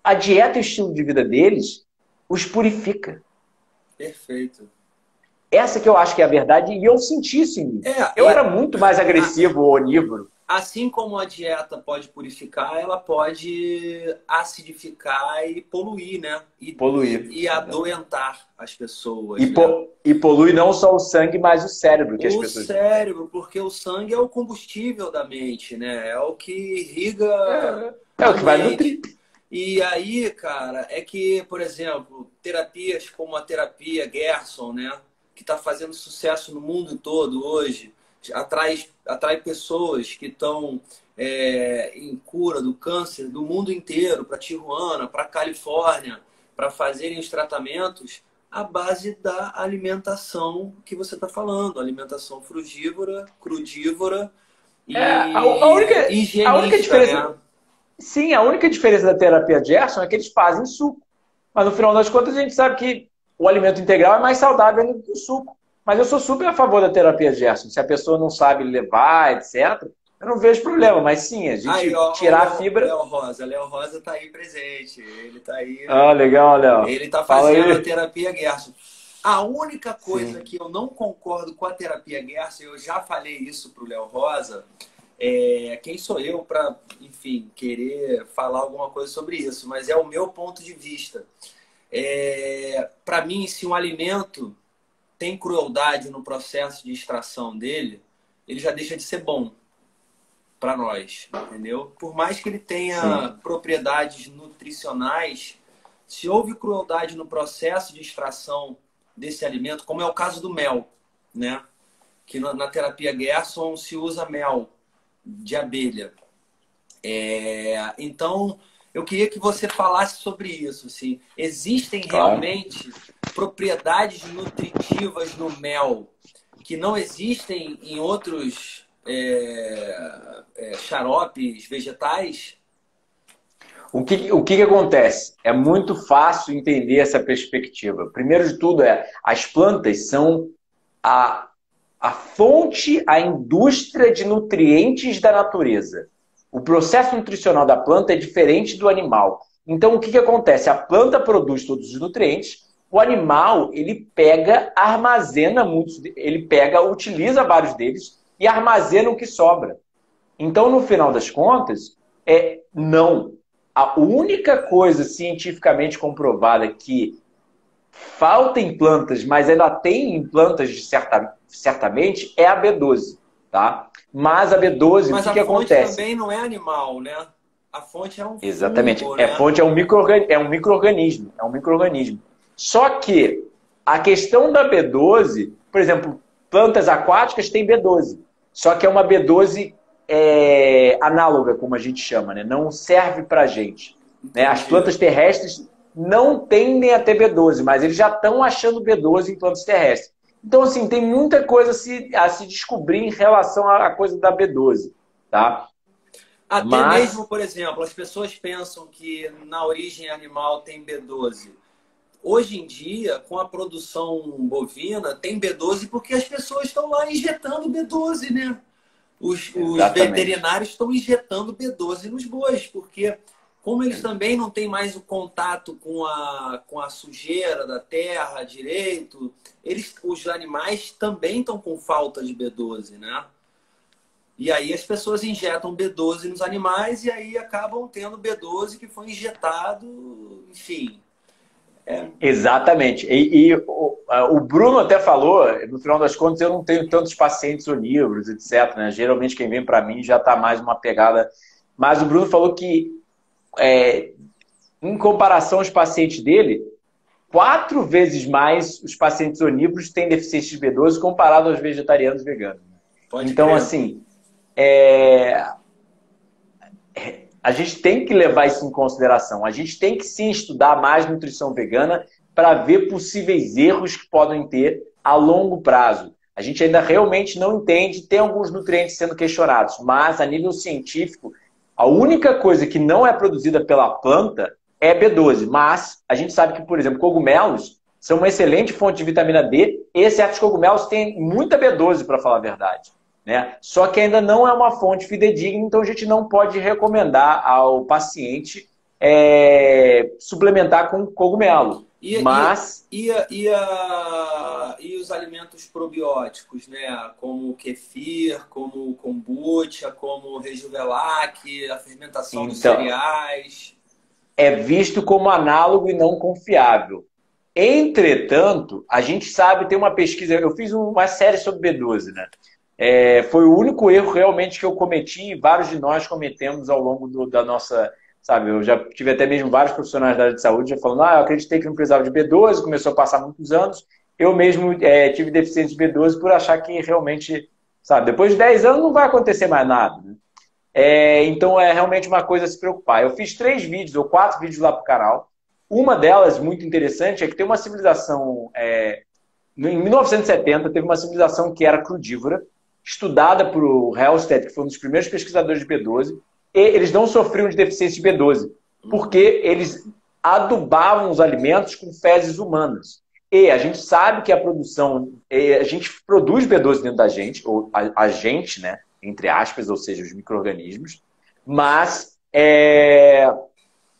a dieta e o estilo de vida deles os purifica. Perfeito. Essa que eu acho que é a verdade, e eu senti isso em mim. É, eu é, era muito mais agressivo, onívoro. Assim como a dieta pode purificar, ela pode acidificar e poluir, né? E, poluir. E adoentar as pessoas. E, né? po e polui não só o sangue, mas o cérebro que o as pessoas. O cérebro, porque o sangue é o combustível da mente, né? É o que irriga. É, é o que vai nutrir. E aí, cara, é que, por exemplo, terapias como a terapia Gerson, né, que está fazendo sucesso no mundo todo hoje, atrai, atrai pessoas que estão é, em cura do câncer do mundo inteiro, para Tijuana, para Califórnia, para fazerem os tratamentos à base da alimentação que você está falando, alimentação frugívora, crudívora e é, a, a única, a única diferença, né? Sim, a única diferença da terapia Gerson é que eles fazem suco. Mas no final das contas a gente sabe que o alimento integral é mais saudável do que o suco. Mas eu sou super a favor da terapia Gerson. Se a pessoa não sabe levar, etc., eu não vejo problema. Mas sim, a gente aí, ó, tirar ó, a fibra. Léo Rosa, Léo Rosa tá aí presente. Ele tá aí. Ah, legal, Léo. Ele tá fazendo a terapia Gerson. A única coisa sim. que eu não concordo com a terapia Gerson, eu já falei isso pro Léo Rosa, é, quem sou eu para, enfim, querer falar alguma coisa sobre isso? Mas é o meu ponto de vista. É, para mim, se um alimento tem crueldade no processo de extração dele, ele já deixa de ser bom para nós, entendeu? Por mais que ele tenha Sim. propriedades nutricionais, se houve crueldade no processo de extração desse alimento, como é o caso do mel, né? Que na terapia Gerson se usa mel de abelha. É, então, eu queria que você falasse sobre isso. Assim. Existem claro. realmente propriedades nutritivas no mel que não existem em outros é, é, xaropes vegetais? O que, o que, que acontece? É muito fácil entender essa perspectiva. Primeiro de tudo é, as plantas são a a fonte, a indústria de nutrientes da natureza. O processo nutricional da planta é diferente do animal. Então, o que, que acontece? A planta produz todos os nutrientes, o animal, ele pega, armazena muitos, ele pega, utiliza vários deles e armazena o que sobra. Então, no final das contas, é não. A única coisa cientificamente comprovada que falta em plantas, mas ainda tem em plantas de certa, certamente, é a B12, tá? Mas a B12, mas o que, que acontece? Mas também não é animal, né? A fonte é um Exatamente. Fungo, é, né? fonte é um microorganismo, é um microorganismo, é um microorganismo. Só que a questão da B12, por exemplo, plantas aquáticas têm B12. Só que é uma B12 é, análoga, como a gente chama, né? Não serve pra gente. Né? As plantas terrestres não tendem a ter B12, mas eles já estão achando B12 em plantas terrestres. Então, assim, tem muita coisa a se, a se descobrir em relação à coisa da B12, tá? Até mas... mesmo, por exemplo, as pessoas pensam que na origem animal tem B12. Hoje em dia, com a produção bovina, tem B12 porque as pessoas estão lá injetando B12, né? Os, os veterinários estão injetando B12 nos bois, porque como eles também não têm mais o contato com a, com a sujeira da terra direito, eles, os animais também estão com falta de B12, né? E aí as pessoas injetam B12 nos animais e aí acabam tendo B12 que foi injetado, enfim. É. Exatamente. E, e o, o, Bruno até falou, no final das contas, eu não tenho tantos pacientes onívoros, etc. Né? Geralmente quem vem para mim já está mais uma pegada. Mas o Bruno falou que, é, em comparação aos pacientes dele, quatro vezes mais os pacientes onívoros têm deficiência de B12 comparado aos vegetarianos e veganos. Pode então, crer. assim, é, a gente tem que levar isso em consideração. A gente tem que sim estudar mais nutrição vegana para ver possíveis erros que podem ter a longo prazo. A gente ainda realmente não entende, tem alguns nutrientes sendo questionados, mas a nível científico, a única coisa que não é produzida pela planta é B12. Mas a gente sabe que, por exemplo, cogumelos são uma excelente fonte de vitamina D e certos cogumelos têm muita B12, para falar a verdade. Né? Só que ainda não é uma fonte fidedigna, então a gente não pode recomendar ao paciente é, suplementar com cogumelo. E, Mas... E, e, e, a, e, os alimentos probióticos, né? Como o kefir, como o kombucha, como o rejuvelac, a fermentação então, dos cereais. É visto como análogo e não confiável. Entretanto, a gente sabe, tem uma pesquisa, eu fiz uma série sobre B12, né? É, foi o único erro realmente que eu cometi e vários de nós cometemos ao longo do, da nossa. Sabe, eu já tive até mesmo vários profissionais da área de saúde já falando: ah, eu acreditei que não precisava de B12, começou a passar muitos anos. Eu mesmo é, tive deficiência de B12 por achar que realmente, sabe, depois de 10 anos não vai acontecer mais nada. Né? É, então é realmente uma coisa a se preocupar. Eu fiz três vídeos ou quatro vídeos lá para o canal. Uma delas, muito interessante, é que tem uma civilização. É, em 1970, teve uma civilização que era crudívora estudada por Hellstedt, que foi um dos primeiros pesquisadores de B12, e eles não sofriam de deficiência de B12, porque eles adubavam os alimentos com fezes humanas. E a gente sabe que a produção, a gente produz B12 dentro da gente, ou a, a gente, né, entre aspas, ou seja, os micro-organismos, mas é,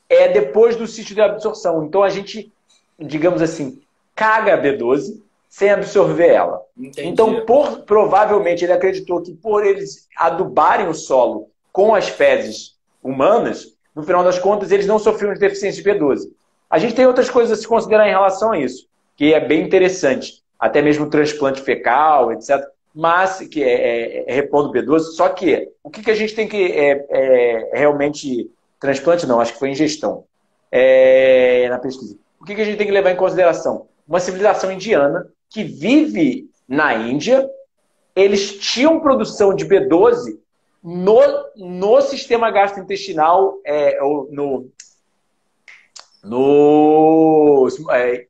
é depois do sítio de absorção. Então a gente, digamos assim, caga a B12 sem absorver ela. Entendi. Então, por, provavelmente, ele acreditou que por eles adubarem o solo com as fezes humanas, no final das contas, eles não sofriam de deficiência de B12. A gente tem outras coisas a se considerar em relação a isso, que é bem interessante. Até mesmo transplante fecal, etc. Mas, que é, é, é repondo B12. Só que, o que, que a gente tem que é, é realmente... Transplante não, acho que foi ingestão. É, na pesquisa. O que, que a gente tem que levar em consideração? Uma civilização indiana que vive na Índia, eles tinham produção de B12 no, no sistema gastrointestinal, é, no, no é,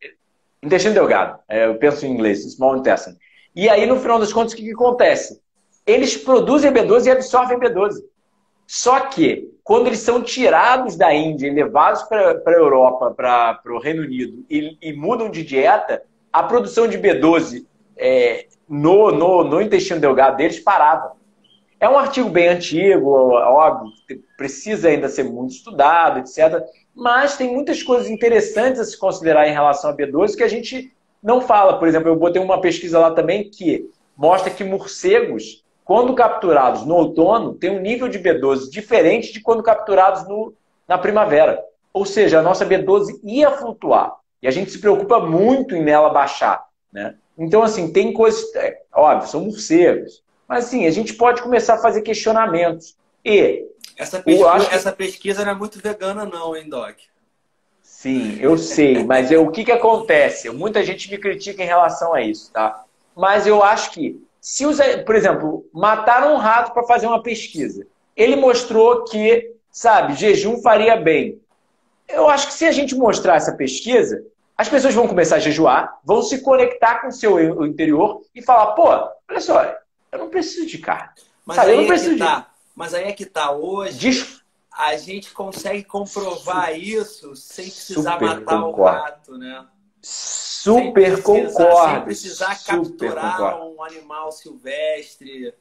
intestino delgado. É, eu penso em inglês, small intestine. E aí, no final das contas, o que, que acontece? Eles produzem B12 e absorvem B12. Só que, quando eles são tirados da Índia e levados para a Europa, para o Reino Unido, e, e mudam de dieta, a produção de B12 é, no, no, no intestino delgado deles parava. É um artigo bem antigo, óbvio, precisa ainda ser muito estudado, etc. Mas tem muitas coisas interessantes a se considerar em relação a B12 que a gente não fala. Por exemplo, eu botei uma pesquisa lá também que mostra que morcegos, quando capturados no outono, têm um nível de B12 diferente de quando capturados no, na primavera. Ou seja, a nossa B12 ia flutuar. E a gente se preocupa muito em nela baixar. Né? Então, assim, tem coisas. É, óbvio, são morcegos. Mas, assim, a gente pode começar a fazer questionamentos. E. Essa pesquisa, essa pesquisa não é muito vegana, não, hein, Doc? Sim, eu sei. Mas eu, o que, que acontece? Muita gente me critica em relação a isso, tá? Mas eu acho que, se os, por exemplo, mataram um rato para fazer uma pesquisa, ele mostrou que, sabe, jejum faria bem. Eu acho que se a gente mostrar essa pesquisa, as pessoas vão começar a jejuar, vão se conectar com o seu interior e falar, pô, olha só, eu não preciso de carne. Mas Sabe, aí eu não é preciso é tá. de... Mas aí é que tá hoje. A gente consegue comprovar Super. isso sem precisar matar concordo. o rato, né? Super sem precisar, concordo. Sem precisar capturar concordo. um animal silvestre.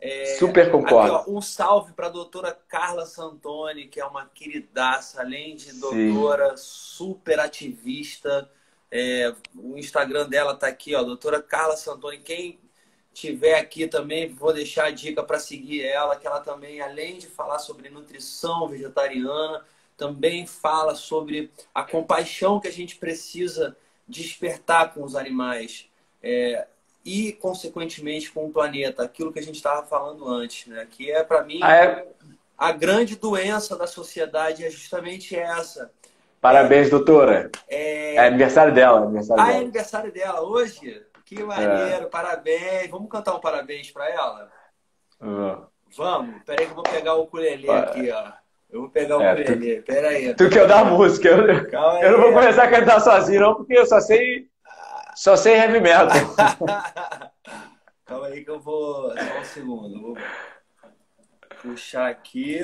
É, Super concordo. Aqui, ó, um salve para a doutora Carla Santoni, que é uma queridaça, além de doutora, Sim. super ativista. É, o Instagram dela tá aqui, ó, doutora Carla Santoni. Quem tiver aqui também, vou deixar a dica para seguir ela, que ela também, além de falar sobre nutrição vegetariana, também fala sobre a compaixão que a gente precisa despertar com os animais é, e, consequentemente, com o planeta. Aquilo que a gente estava falando antes, né? Que é, para mim, ah, é... a grande doença da sociedade é justamente essa. Parabéns, doutora. É, é aniversário dela. Aniversário ah, dela. é aniversário dela hoje? Que maneiro, é. parabéns. Vamos cantar um parabéns para ela? Uhum. Vamos, peraí que eu vou pegar o ukulele aqui, ó. Eu vou pegar o é, ukulele, tu, peraí. Tu quer dar música, eu, Calma eu não vou começar a cantar sozinho não, porque eu só sei, só sei heavy metal. Calma aí que eu vou, só um segundo, vou puxar aqui.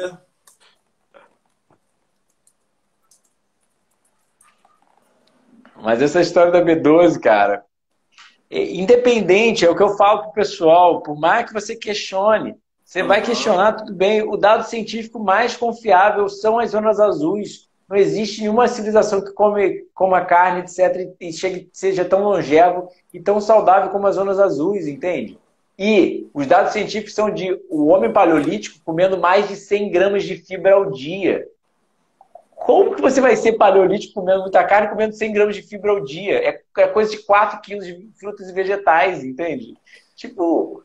Mas essa história da B12, cara, independente, é o que eu falo pro pessoal, por mais que você questione, você vai questionar, tudo bem, o dado científico mais confiável são as zonas azuis. Não existe nenhuma civilização que come, coma carne, etc., e chegue, seja tão longevo e tão saudável como as zonas azuis, entende? E os dados científicos são de o homem paleolítico comendo mais de 100 gramas de fibra ao dia. Como que você vai ser paleolítico comendo muita carne comendo 100 gramas de fibra ao dia? É, é coisa de 4 quilos de frutas e vegetais, entende? Tipo.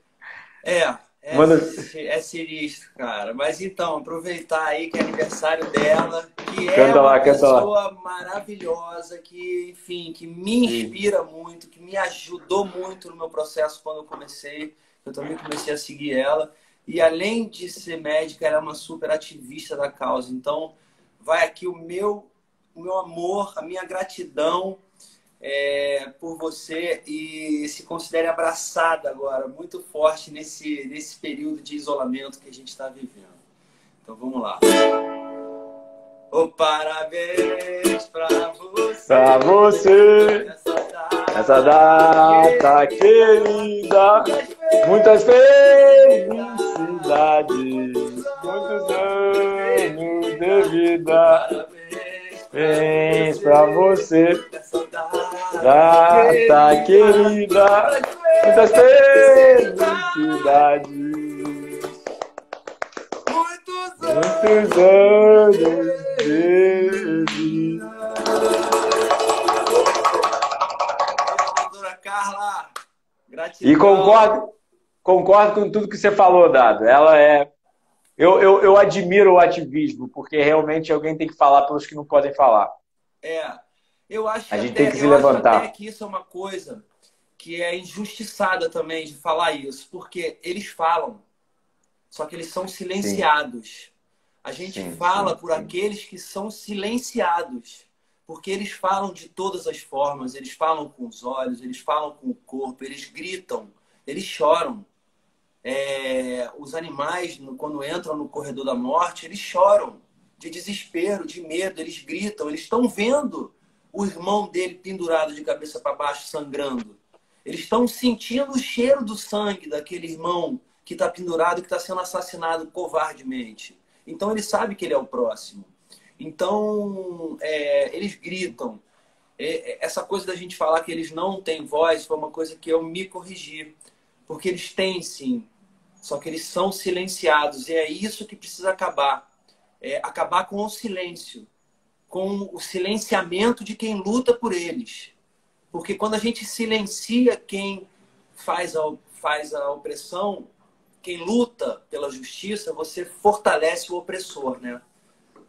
É, é, Mano... é sinistro, cara. Mas então, aproveitar aí que é aniversário dela, que é canta uma lá, pessoa maravilhosa, que, enfim, que me inspira Sim. muito, que me ajudou muito no meu processo quando eu comecei. Eu também comecei a seguir ela. E além de ser médica, ela é uma super ativista da causa. Então, vai aqui o meu, o meu amor, a minha gratidão é, por você e se considere abraçada agora, muito forte nesse, nesse período de isolamento que a gente está vivendo. Então vamos lá. Oh, parabéns pra você. Pra você. Essa data, querida. Muitas felicidades. Muitos anos de vida. Parabéns pra você. Data querida, muitas felicidades. Muitos anos de vida. Carla, gratidão. E concordo, concordo com tudo que você falou, Dado. Ela é. Eu, eu, eu admiro o ativismo, porque realmente alguém tem que falar pelos que não podem falar. É, eu acho a gente até, tem que se levantar. até que isso é uma coisa que é injustiçada também de falar isso, porque eles falam, só que eles são silenciados. Sim. A gente sim, fala sim, por aqueles que são silenciados, porque eles falam de todas as formas, eles falam com os olhos, eles falam com o corpo, eles gritam, eles choram. É, os animais, quando entram no corredor da morte, eles choram de desespero, de medo, eles gritam, eles estão vendo o irmão dele pendurado de cabeça para baixo, sangrando. Eles estão sentindo o cheiro do sangue daquele irmão que está pendurado, que está sendo assassinado covardemente. Então ele sabe que ele é o próximo. Então é, eles gritam. É, é, essa coisa da gente falar que eles não têm voz foi uma coisa que eu me corrigi. Porque eles têm sim, só que eles são silenciados. E é isso que precisa acabar. É, acabar com o silêncio com o silenciamento de quem luta por eles. Porque quando a gente silencia quem faz a, faz a opressão, quem luta pela justiça, você fortalece o opressor, né?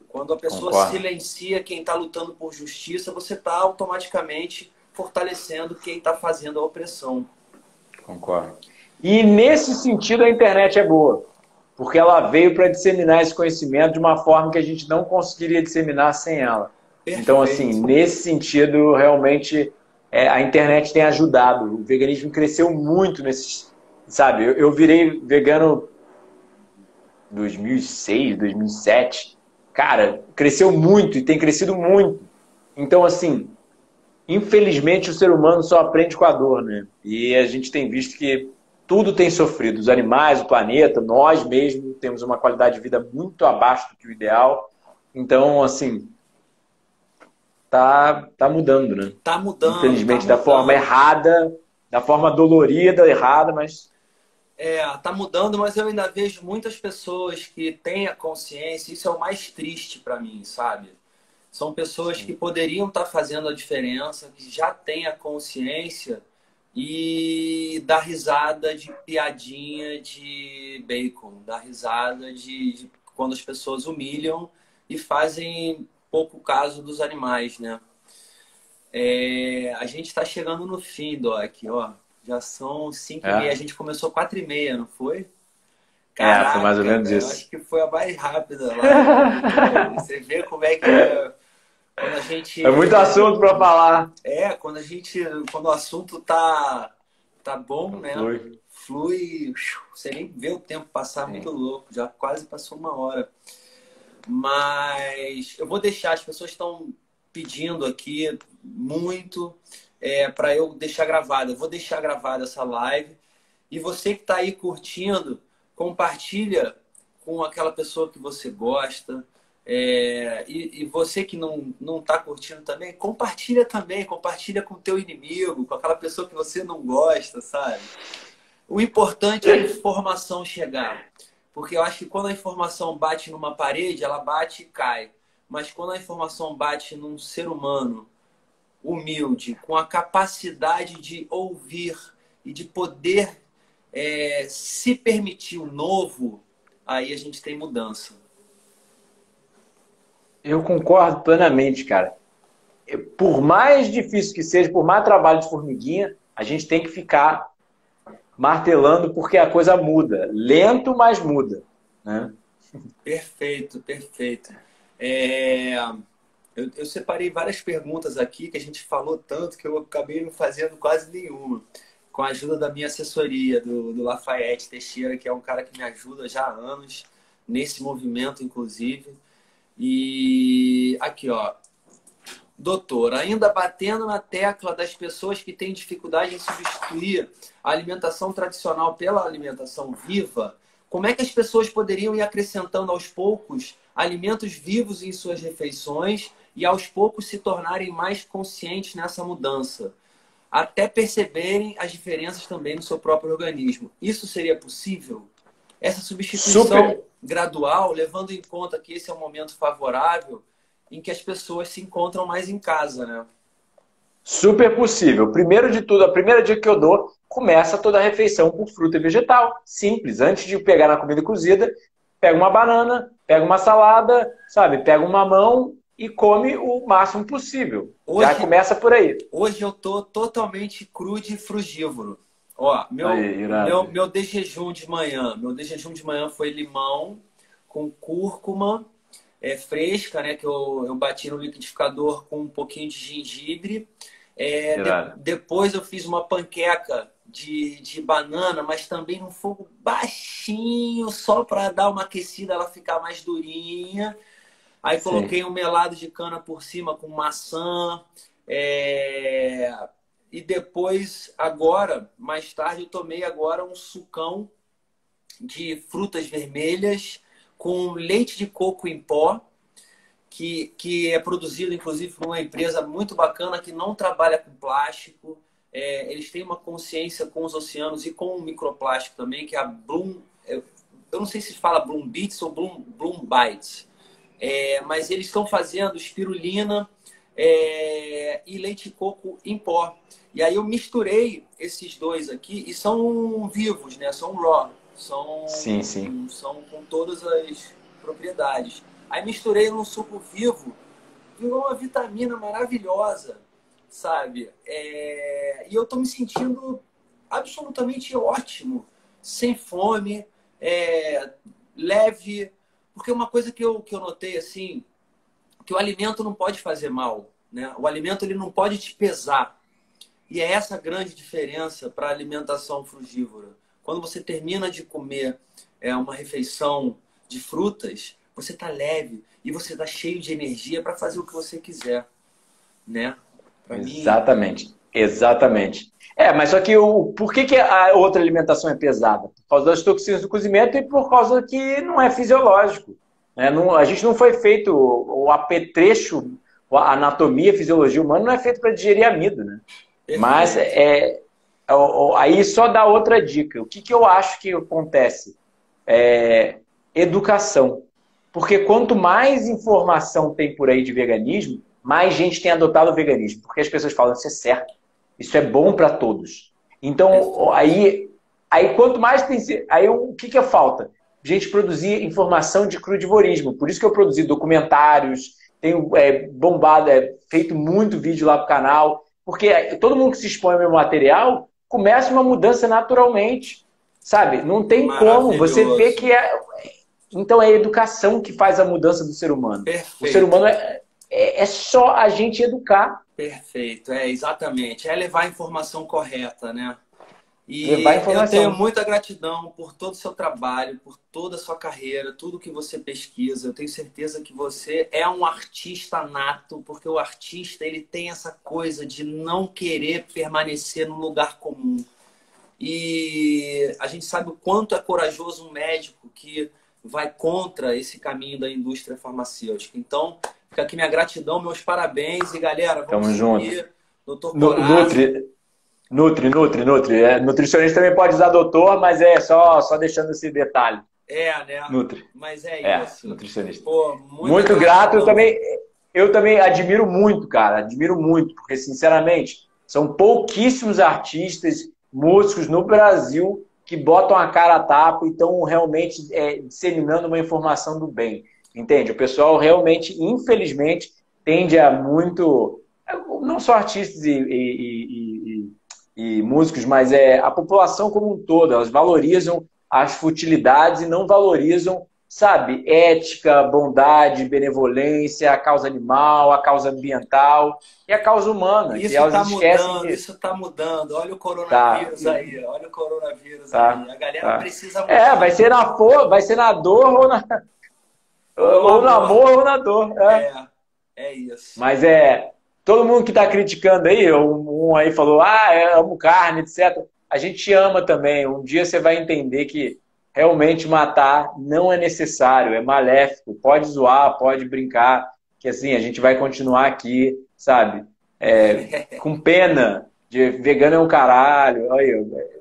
Quando a pessoa Concordo. silencia quem está lutando por justiça, você está automaticamente fortalecendo quem está fazendo a opressão. Concordo. E nesse sentido a internet é boa porque ela veio para disseminar esse conhecimento de uma forma que a gente não conseguiria disseminar sem ela. Perfeito. Então, assim, nesse sentido, realmente é, a internet tem ajudado. O veganismo cresceu muito nesses. Sabe, eu, eu virei vegano 2006, 2007. Cara, cresceu muito e tem crescido muito. Então, assim, infelizmente o ser humano só aprende com a dor, né? E a gente tem visto que tudo tem sofrido. Os animais, o planeta, nós mesmos temos uma qualidade de vida muito abaixo do que o ideal. Então, assim, tá, tá mudando, né? Tá mudando. Infelizmente, tá da forma errada, da forma dolorida, errada, mas É, tá mudando, mas eu ainda vejo muitas pessoas que têm a consciência, isso é o mais triste para mim, sabe? São pessoas que poderiam estar tá fazendo a diferença, que já têm a consciência e dá risada de piadinha de bacon, dá risada de, de quando as pessoas humilham e fazem pouco caso dos animais, né? É, a gente está chegando no fim, Doc, ó. Já são 5 é. e meia. A gente começou 4 e meia, não foi? Caraca, é, foi mais ou menos isso. Acho que foi a mais rápida lá. Você vê como é que é. Quando a gente... É muito assunto para falar. É, quando a gente. Quando o assunto tá, tá bom, né? Flui. Flui. Você nem vê o tempo passar muito louco. Já quase passou uma hora. Mas eu vou deixar, as pessoas estão pedindo aqui muito é, para eu deixar gravada. Eu vou deixar gravada essa live. E você que está aí curtindo, compartilha com aquela pessoa que você gosta. É, e, e, você que não não está curtindo também, compartilha também, compartilha com o teu inimigo, com aquela pessoa que você não gosta, sabe? O importante é a informação chegar. Porque eu acho que quando a informação bate numa parede, ela bate e cai. Mas quando a informação bate num ser humano humilde, com a capacidade de ouvir e de poder é, se permitir o novo, aí a gente tem mudança. Eu concordo plenamente, cara. Por mais difícil que seja, por mais trabalho de formiguinha, a gente tem que ficar martelando porque a coisa muda. Lento, mas muda. Né? Perfeito, perfeito. É, eu, eu, separei várias perguntas aqui que a gente falou tanto que eu acabei não fazendo quase nenhuma. Com a ajuda da minha assessoria, do, do Lafayette Teixeira, que é um cara que me ajuda já há anos, nesse movimento, inclusive. E aqui, ó. Doutor, ainda batendo na tecla das pessoas que têm dificuldade em substituir a alimentação tradicional pela alimentação viva, como é que as pessoas poderiam ir acrescentando aos poucos alimentos vivos em suas refeições e aos poucos se tornarem mais conscientes nessa mudança, até perceberem as diferenças também no seu próprio organismo? Isso seria possível? Essa substituição Super. Gradual, levando em conta que esse é um momento favorável em que as pessoas se encontram mais em casa, né? Super possível. Primeiro de tudo, a primeira dica que eu dou, começa toda a refeição com fruta e vegetal. Simples. Antes de pegar na comida cozida, pega uma banana, pega uma salada, sabe? Pega um mamão e come o máximo possível. Hoje, Já começa por aí. Hoje eu tô totalmente crudo e frugívoro. Ó, meu, aí, meu, meu de jejum de manhã, meu de jejum de manhã foi limão com cúrcuma é, fresca, né? Que eu, eu bati no liquidificador com um pouquinho de gengibre. É, de, depois eu fiz uma panqueca de, de banana, mas também num fogo baixinho, só para dar uma aquecida, ela ficar mais durinha. Aí coloquei Sim. um melado de cana por cima com maçã. É... E depois, agora, mais tarde, eu tomei agora um sucão de frutas vermelhas com leite de coco em pó que, que é produzido, inclusive, por uma empresa muito bacana que não trabalha com plástico. É, eles têm uma consciência com os oceanos e com o microplástico também, que é a Bloom. Eu não sei se fala Bloom Beats ou Bloom, Bloom Bites, é, mas eles estão fazendo espirulina é, e leite de coco em pó. E aí eu misturei esses dois aqui e são vivos, né? São raw, são, sim, sim. são com todas as propriedades. Aí misturei num suco vivo, virou uma vitamina maravilhosa, sabe? É... E eu tô me sentindo absolutamente ótimo, sem fome, é... leve. Porque uma coisa que eu, que eu notei, assim, que o alimento não pode fazer mal, né? O alimento ele não pode te pesar. E é essa a grande diferença para a alimentação frugívora. Quando você termina de comer é, uma refeição de frutas, você está leve e você está cheio de energia para fazer o que você quiser, né? Exatamente. Mim... Exatamente. É, mas só que o por que, que a outra alimentação é pesada? Por causa das toxinas do cozimento e por causa que não é fisiológico. Né? Não, a gente não foi feito, o apetrecho, a anatomia, a fisiologia humana não é feito para digerir amido, né? Mas é, Aí só dá outra dica. O que, que eu acho que acontece? É, educação. Porque quanto mais informação tem por aí de veganismo, mais gente tem adotado o veganismo. Porque as pessoas falam, isso é certo, isso é bom para todos. Então, aí, aí quanto mais tem. Aí o que, que falta? Gente produzir informação de crudivorismo. Por isso que eu produzi documentários, tenho é, bombado, é, feito muito vídeo lá pro canal. Porque todo mundo que se expõe ao meu material começa uma mudança naturalmente. Sabe? Não tem como. Você vê que é. Então é a educação que faz a mudança do ser humano. Perfeito. O ser humano é, é, é só a gente educar. Perfeito, é exatamente. É levar a informação correta, né? E eu tenho muita gratidão por todo o seu trabalho, por toda a sua carreira, tudo que você pesquisa. Eu tenho certeza que você é um artista nato, porque o artista ele tem essa coisa de não querer permanecer no lugar comum. E a gente sabe o quanto é corajoso um médico que vai contra esse caminho da indústria farmacêutica. Então, fica aqui minha gratidão, meus parabéns e galera, vamos Tamo seguir. Junto. Doutor Nutri, Nutri, Nutri, Nutri. É, nutricionista também pode usar doutor, mas é só, só deixando esse detalhe. É, né? Nutri. Mas é, é isso. Nutricionista. Pô, muito grato. Eu também, eu também admiro muito, cara. Admiro muito, porque, sinceramente, são pouquíssimos artistas, músicos no Brasil que botam a cara a tapa e estão realmente é, disseminando uma informação do bem. Entende? O pessoal realmente, infelizmente, tende a muito. Não só artistas e, e, e, e músicos, mas é a população como um todo. Elas valorizam as futilidades e não valorizam, sabe, ética, bondade, benevolência, a causa animal, a causa ambiental e a causa humana. Isso está mudando, isso está mudando. Olha o coronavírus tá. aí, olha o coronavírus tá. aí. A galera tá. precisa mudar. É, vai ser na for, vai ser na dor ou na ou no amor ou na dor. É. é, é isso. Mas é. Todo mundo que está criticando aí, um, um aí falou, ah, eu amo carne, etc. A gente ama também. Um dia você vai entender que realmente matar não é necessário, é maléfico. Pode zoar, pode brincar, que assim, a gente vai continuar aqui, sabe? É, com pena de vegano é um caralho.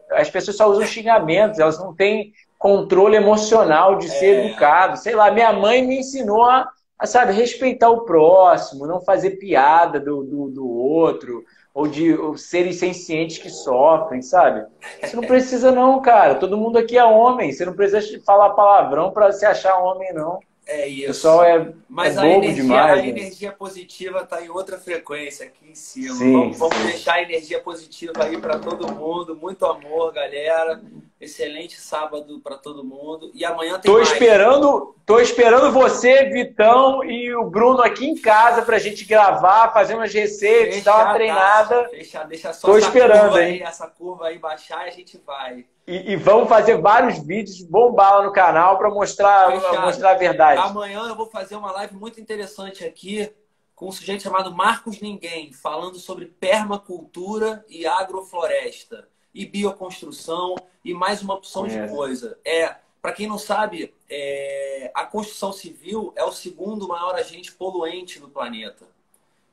As pessoas só usam xingamentos, elas não têm controle emocional de ser é. educado. Sei lá, minha mãe me ensinou a, a, sabe, respeitar o próximo, não fazer piada do, do, do outro, ou de ou seres sencientes que sofrem, sabe? Você não precisa não, cara. Todo mundo aqui é homem. Você não precisa falar palavrão para se achar homem, não. É isso. O pessoal é, Mas é bobo energia, demais. A energia positiva está em outra frequência aqui em cima. Sim, vamos, vamos deixar a energia positiva aí para todo mundo. Muito amor, galera. Excelente sábado para todo mundo. E amanhã tem tô mais. Esperando, tô esperando você, Vitão e o Bruno aqui em casa para a gente gravar, fazer umas receitas, Fechar, dar uma treinada. Fechar, deixa só tô esperando, hein? Aí, essa curva aí baixar e a gente vai. E, e, vamos fazer vários vídeos, bombar lá no canal para mostrar, mostrar a verdade. Amanhã eu vou fazer uma live muito interessante aqui com um sujeito chamado Marcos Ninguém, falando sobre permacultura e agrofloresta e bioconstrução e mais uma opção de coisa. É, para quem não sabe, é, a construção civil é o segundo maior agente poluente do planeta.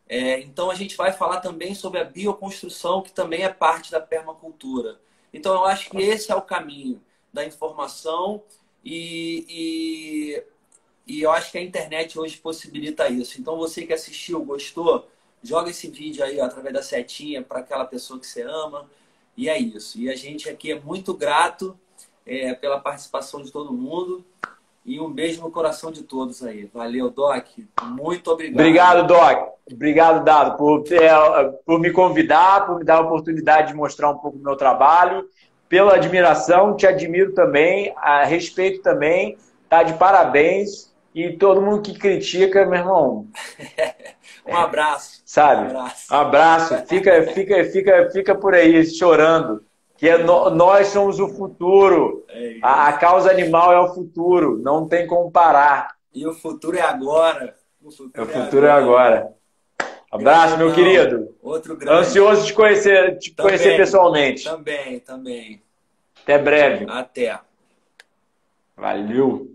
É, então a gente vai falar também sobre a bioconstrução, que também é parte da permacultura. Então, eu acho que esse é o caminho da informação e, e, e, eu acho que a internet hoje possibilita isso. Então, você que assistiu, gostou, joga esse vídeo aí ó, através da setinha para aquela pessoa que você ama. E é isso. E a gente aqui é muito grato é, pela participação de todo mundo. E um beijo no coração de todos aí. Valeu, Doc. Muito obrigado. Obrigado, Doc. Obrigado, Dado, por, é, por me convidar, por me dar a oportunidade de mostrar um pouco do meu trabalho. Pela admiração, te admiro também, a respeito também. Tá de parabéns. E todo mundo que critica, meu irmão. um abraço. É, sabe? Um abraço. Um abraço. Fica, fica, fica, fica por aí chorando que é no, nós somos o futuro. É a, a, causa animal é o futuro, não tem como parar. E o futuro é agora. O futuro, é, o futuro é, agora. é agora. Abraço, meu querido. Outro grande. Ansioso de conhecer, de também, conhecer pessoalmente. Também, também. Até breve. Até. Valeu.